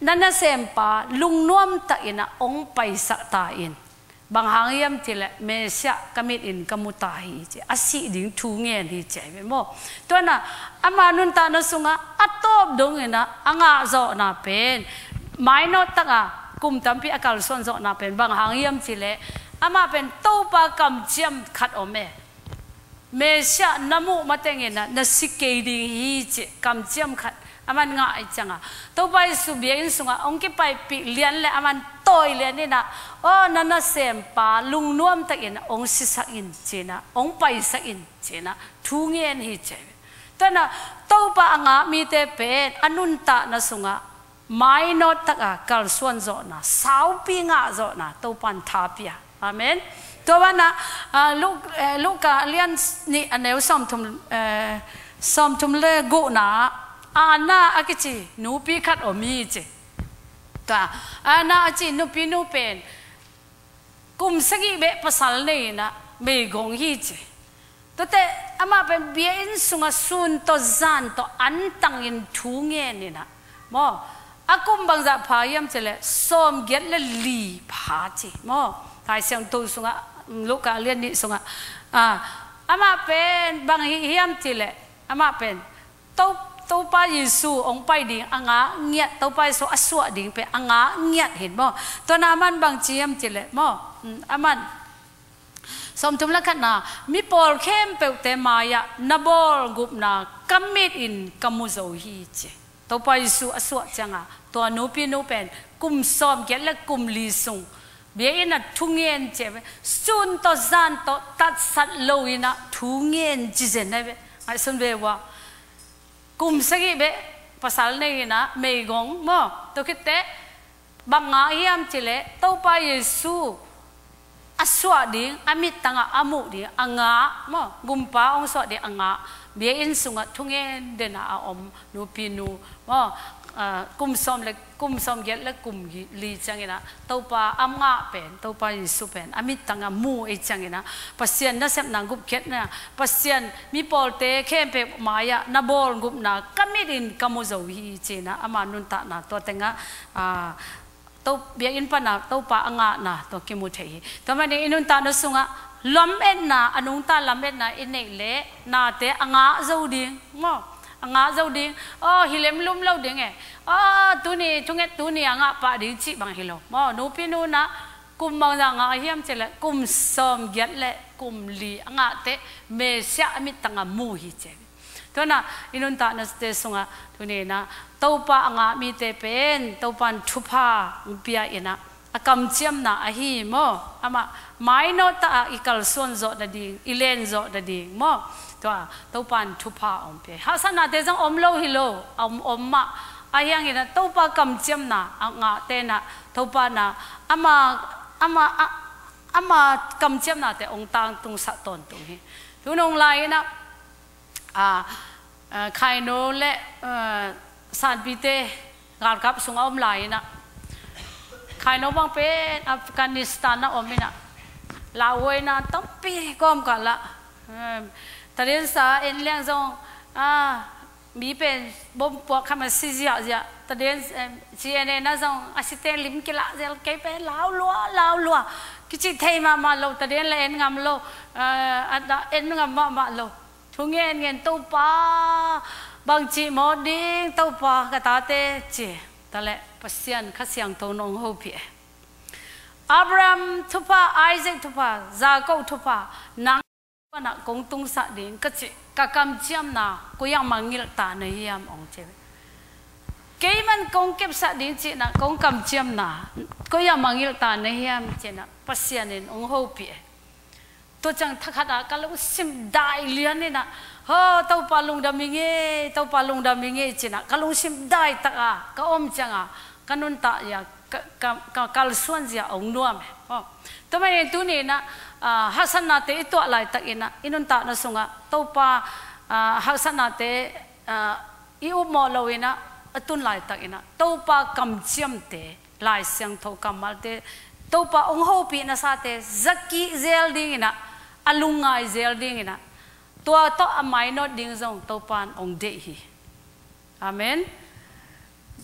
nana sem pa lung nuam ta ina ong pai sa ta in bằng hàng em thì là mẹ sẽ cầm ít in cầm một tay chứ. À sĩ đình thu nghe thì chạy về mò tôi là anh mà nun ta nó sung à à top đúng người na anh à rõ na pen mai nó tắc à cùng tấm pi akal son rõ na pen bằng hàng em thì là anh mà pen tàu ba cầm chiêm khát ôm mẹ. Mẹ sẽ nằm ngủ mà tên na nó sĩ kỳ đình hi chứ, cầm chiêm khát aman nga ichanga to bai su bia in sunga? Ongki pai pi lian le aman toy le ni na, o, nana sem pa lung nuam tak in ong si sak in chena ong pai sak in chena thu ngen hi che. Tana to pa anga mi te pen, anun ta na sunga, mai no tak a kal suan zo na sau pi nga zo na to pan tha pia amen. To wana lu lu ka lian ni aneu som thum eh, som thum le go na à na à cái gì nụ bi khát ở mi chứ ta à na à chị nụ bi nụ bền cùng sắc ý bé pasal này na mê gong hi chứ tôi thế mà bên biển in sunga sun to zan to an tăng in thu nghe nè na. Mo à cùng bằng giờ phá yam chứ lệ xóm ghét là lì phá chứ mo thái sang tu sunga lúc cả liên ni sunga. À à mà bên bằng hi hiam chứ à mà bên tốc to pa Yesu ong pai ding à anga nghiat to pa à so aswa ding pe anga nghiat hin mo to na man bang chiam chile mo aman. Som tum lakhat na mi pol khem pe te maya à, na bol gup na commit in kamuzo hi che to pa Yesu aswa changa to no pi no pen kum som get la kum li sung bia ina thungen che sun to zan to tat sat lo ina thungen chi zen ne ai sun be wa kum sagi be pasal ne na me gong mo to kite banga hiam chile to pa yesu aswa ding amit tanga amu di anga mo gumpa ong so di anga bia in sunga thungen dena a om nu pinu mo kum som le kum som get le kum li changina to pa am pen to pa su pen amit tanga mu e changina pasien na sep nang gup ket na pasien mi pol te khem pe maya na bol gup na kamirin kamu zo hi chena ama nun ta na to tenga a to bia in pa na to pa anga na to kimu thei to ma ni inun ta no sunga lom en na anung ta lam en na in nei le na te anga zo ding mo nga zau ding oh hilem lum lo ding e ô tu ni chung et tu ni anga pa ding chi bang hilo mo nu pi nu na kum bang za nga hiam chele kum som get le kum li anga te me sya mi tanga mu hi che to na inun ta na ste sunga tu ni na to pa anga mi te pen to pan thu pa pia ina akam chiam na a hi mo ama mai no ta ikal son zo da ding ilen zo da ding mo ตัวตัวปันทุพาอมเปียฮาสนาเตจังอมโลฮิโลอมอมมาอายังเห็นตัวปากำเจียมนะอ่างเตนะตัวปานะอามาอามาอามากำเจียมนะแต่องตางตุงสัตนตุงฮีทุนองไลนะอ่าใครโนเละสานปีเตงานกับสุงอมไลนะใครโนบางเป็นอัฟกานิสถานนะอมมินะลาวเวนะต้องปีก้มกันละ ta tarel sa en liang zong. A mi pen bom po kham si zia ta tarel chi en na zong asisten lim ke la zel ke pe. Lao lua lao lua. Ki chi thei ma ma lo tarel la en ngam lo. À, da en ngam ma ma lo. Thu ngen ngen to pa. Bang chi mo ding to pa. Ka ta te chi. Ta le pasian kha siang to nong ho phi. Abraham thupa Isaac thupa Jacob thupa nang na kong tung sa din kasi kakam chiam na kuyang mangil ta na hiam ong che. Kay man kong kep sa din chi na kong kam chiam na kuyang mangil ta na hiam che na pasyanin ong ho pi to chang thakada kalau sim dai lian ni na ho tau palung da minge tau palung da minge che na kalau sim dai ta ka ka om changa kanun ta ya kal suan zia ong nuam ho to mai tu ni na hasan na te ito alai tak ina inun ta na sunga topa hasan na te i u mo lo ina atun lai tak ina topa kam chiam te lai siang tho kamal te topa ong ho pi na sa te zaki zel ding ina alungai zel ding ina tua to amai no ding zong topan ong de hi. Amen.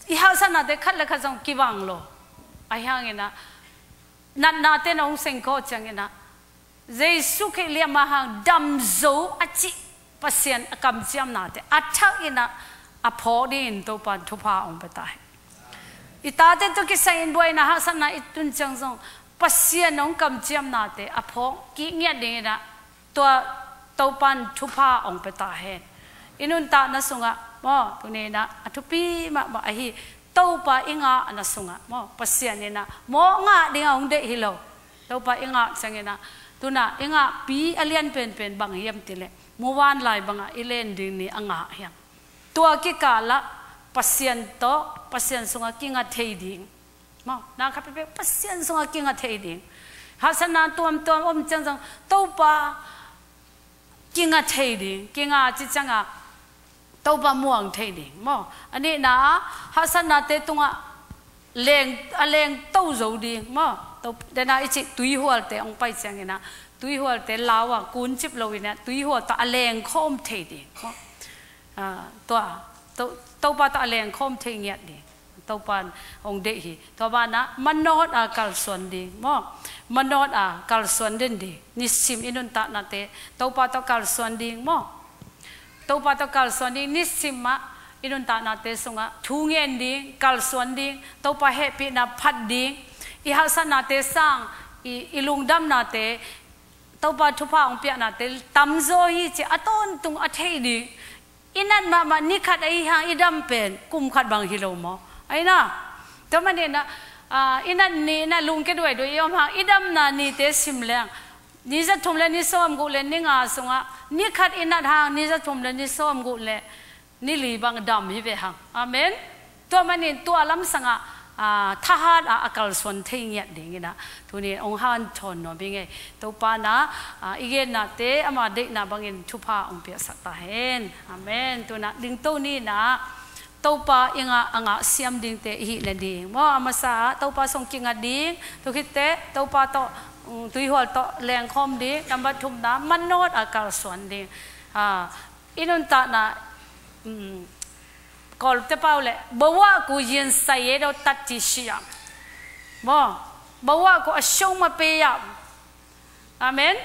I hasan na te khat la khat zong kiwang lo ayang ina na te nong seng ko chang ina Jesu ke lia mahang dam zo achi pasien akam chiam na te. Athak ina apho din to pan thu pa ong betai itate to ki sain boy na hasan na itun chang zong. Pasien ong kam chiam na te. Apho, ki ngia ding na to to pan thu pa ong betai hen inun ta na sunga, mo tu na, athupi ma ma hi pa inga na sunga. Mo pasien ni na. Mo nga ding ong de hilo. To pa inga changena tuna inga pi alian pen pen bang yam tile. Muwan lai banga ilen ding ni anga hiam tua ki kala pasien to pasien sunga kinga thei ding. Mo na ka pe pasien sunga kinga thei ding. Hasana tuam tuam om chang chang to pa kinga thei ding. Kinga chi changa to pa muang hát ding nát thế na hasana te à leng aleng to đi, mò, mo to de na ichi hoa thế ông phải pai cái nào. Tùy hoa thế lao à cuốn chip lâu nè. Tùy hoa ta aleng khom thế đi mò, à tua tàu tàu ba ta aleng khom thế nhẹ đi tàu pan ông đệ hi tàu ba na manot à kal xuân đi mò, manot à kal xuân đến đi. Nisim inun ta na thế, tàu ba ta kal xuân đi mò tàu bắt tàu kal xuân đi nisim mà inun ta na te sunga thu ngen đi kal xuân đi tàu ba happy na phat đi iha sa na te sang ilung dam na te tàu ba thu pa ông pia na te tam zo hi chi aton tung a thei đi inan ma ma ni khat ai ah, ha idam pen kum khat bang hi lo mo ai na to man na inan ni na lung ke doi doi yom ha idam na ni te sim นี่จะทุ่มเลนี่ส้มกุเลนี่งาสงะนี่ขัดอินัดหางนี่จะทุ่มเลนี่ส้มกุเลนี่ลีบังดำฮิเวหังอเมนตัวมันนี่ตัวลำสังะทหารอากาศส่วนที่เงียดดิ่งนะทุนี้องค์ฮันชนนบิงเอตัวปานะอีเกนนาเตอมาเด็กนาบังเอินชุพาองเปียสัตตาเฮนอเมนตัวนะดึงตัวนี้นะตัวปาอิงะอ่างเสียมดึงเตหิเลดิงว่าอามาสาตัวปาส่งกิงะดิ่งตัวคิดเตตัวปาตัว ตุยหัวต่อแรงคมดีนำบัดทุมดามันโนดอากาศสวนดีอ่าอินุตานะกอลเตเป้าเลยบ่ว่ากูยินใส่เดาตัดทิชยามบ่บ่ว่ากูอชงมาเปียมอามน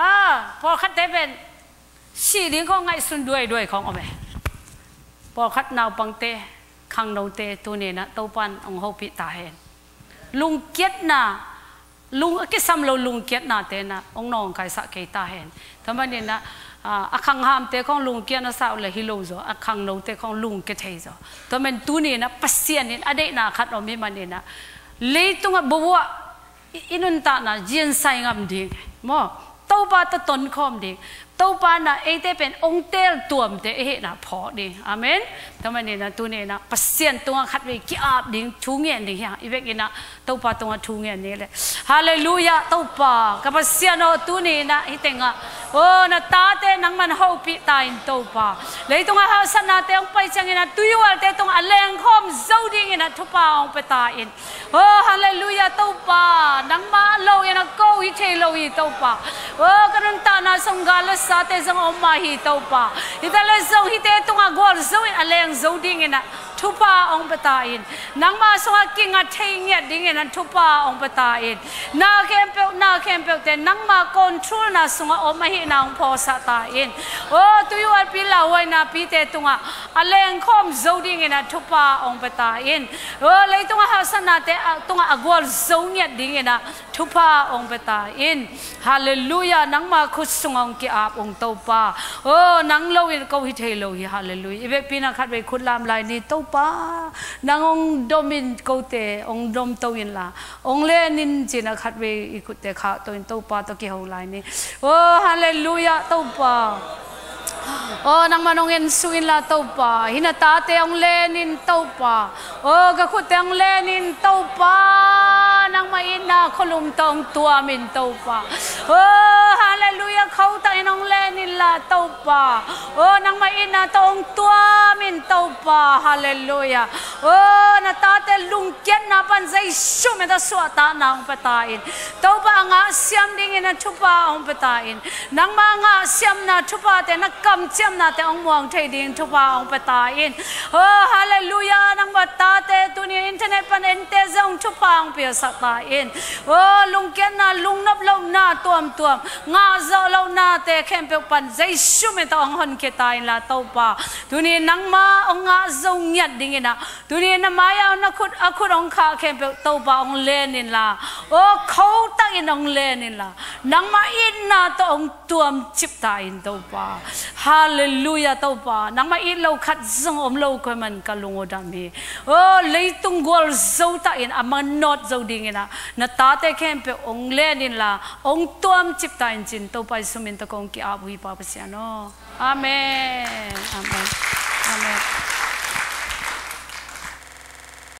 อ่าพอคัดเตเป็นสีดิ้งของไงสุนด้วยด้วยของอเมพอคัดนาวปังเตขังนาวเตตัวเนี้นะเต้าปันองค์เฮปิตาเห็นลุงเกียรตินะ lung cái sam lâu lung kiết na tê na ông nong cái sa cái ta hen thầm bên na à, à khang ham te con lung kia na sao là hi lo rồi à khang no te con lung cái thấy rồi. To men tu ni na pasien ni đây na khát o mi mà này na lấy tung à bwa inun ta na jien sai ngam đi, mo tàu ba ta ton khom ตัวปานะเอเตเป็นองเตลตัวมเตเอนะพอดีอเมนทำไมเนี่ยนะตัวเนี่ยนะปัสเซียนตัวขัดไปกี่อาบดิ้งทุ่งเงี้ยนี่ฮะอีเวกินะตัวปาตัวทุ่งเงี้ยนี่แหละฮาเลลูยาตัวปากับปัสเซียนโอตัวเนี่ยนะฮิตเองอะโอ้นะตาเตนังมันเฮาปีตายตัวปาเลยตรงเฮาสนาเตองไปจังเงี้ยนะตุยวันเตตรงอแรงคอมเจ้าดิงเงี้ยนะทุปาองไปตายินโอ้ฮาเลลูยาตัวปานังมาโลเงี้ยนะโกวิเทโลวีตัวปาโอ้กันตานาสงกาลส sa te zong om ma hi to pa. Ita le hi te tunga gol zo in a zo ding ina thupa ong pata in. Nang ma so a king a thei nge ding ina thupa ong pata in. Na kem pe na kem pe te nang ma control na sunga om ma hi nang pho sa ta in. O, tu yu ar pi la wai na pi te tunga aleng khom zo ding ina thupa ong pata in. O, le tunga ha sa na te tunga agwal zo nge ding ina thupa ong pata in. Hallelujah. Nang ma khu sungong ki ap ong to pa. O nang lo in ko hi thei lo hi hallelujah. Ibe pina khat be khut lam lai ni to pa. Nang ong domin ko te ong dom to in la ong le nin china khat be ikut te kha to in to pa to ki ho lai ni. O hallelujah hallelujah, tau pa. Ô, nang manongin suin la tàu pa hinata te ang lenin tàu pa oh gakut te ang lenin tàu pa nang maina kholum tong tua min tàu pa ô hallelujah khau ta inong lenin la tàu pa oh nang maina tong tua min tàu pa hallelujah. Ô na ta te lung ken na pan zai shu me da swa ta na ang patain tàu pa nga siam ding ina chupa ong patain nang mga siam na chupa te na kam องเชื่อมนาแต่องมองใจดิ่งทุบองปตาอินโอ้ฮาเลลูยานังบัตตาเตตุนีอินเทเนปันเอ็นเตซองทุบองเปียสตาอินโอ้ลุงเกนนาลุงนับเล่านาตัวมตัวมงาเจ้าเล่านาเตเข้มเปียปันใจชุ่มเตองหันเกตายินลาเต้าป่าตุนีนังมาองงาเจ้าเงียดดิ่งนะตุนีนามาอาวนักขุดอคุดองขาเข้มเปียเต้าป่าองเลนินลาโอ้เขาตั้งอินองเลนินลานังมาอินนาตองตัวมจิบตาอินเต้าป่า hallelujah to pa. Nang mai i lo khat zong om lo ko man ka lungo da mi oh leitung gol zo ta in, ama not zo ding ina. Na ta te kem pe ong le nin la, ong tuam chip ta in chin to pa sumin ta kong ki abu hi pa pa no. Amen. Amen. Amen.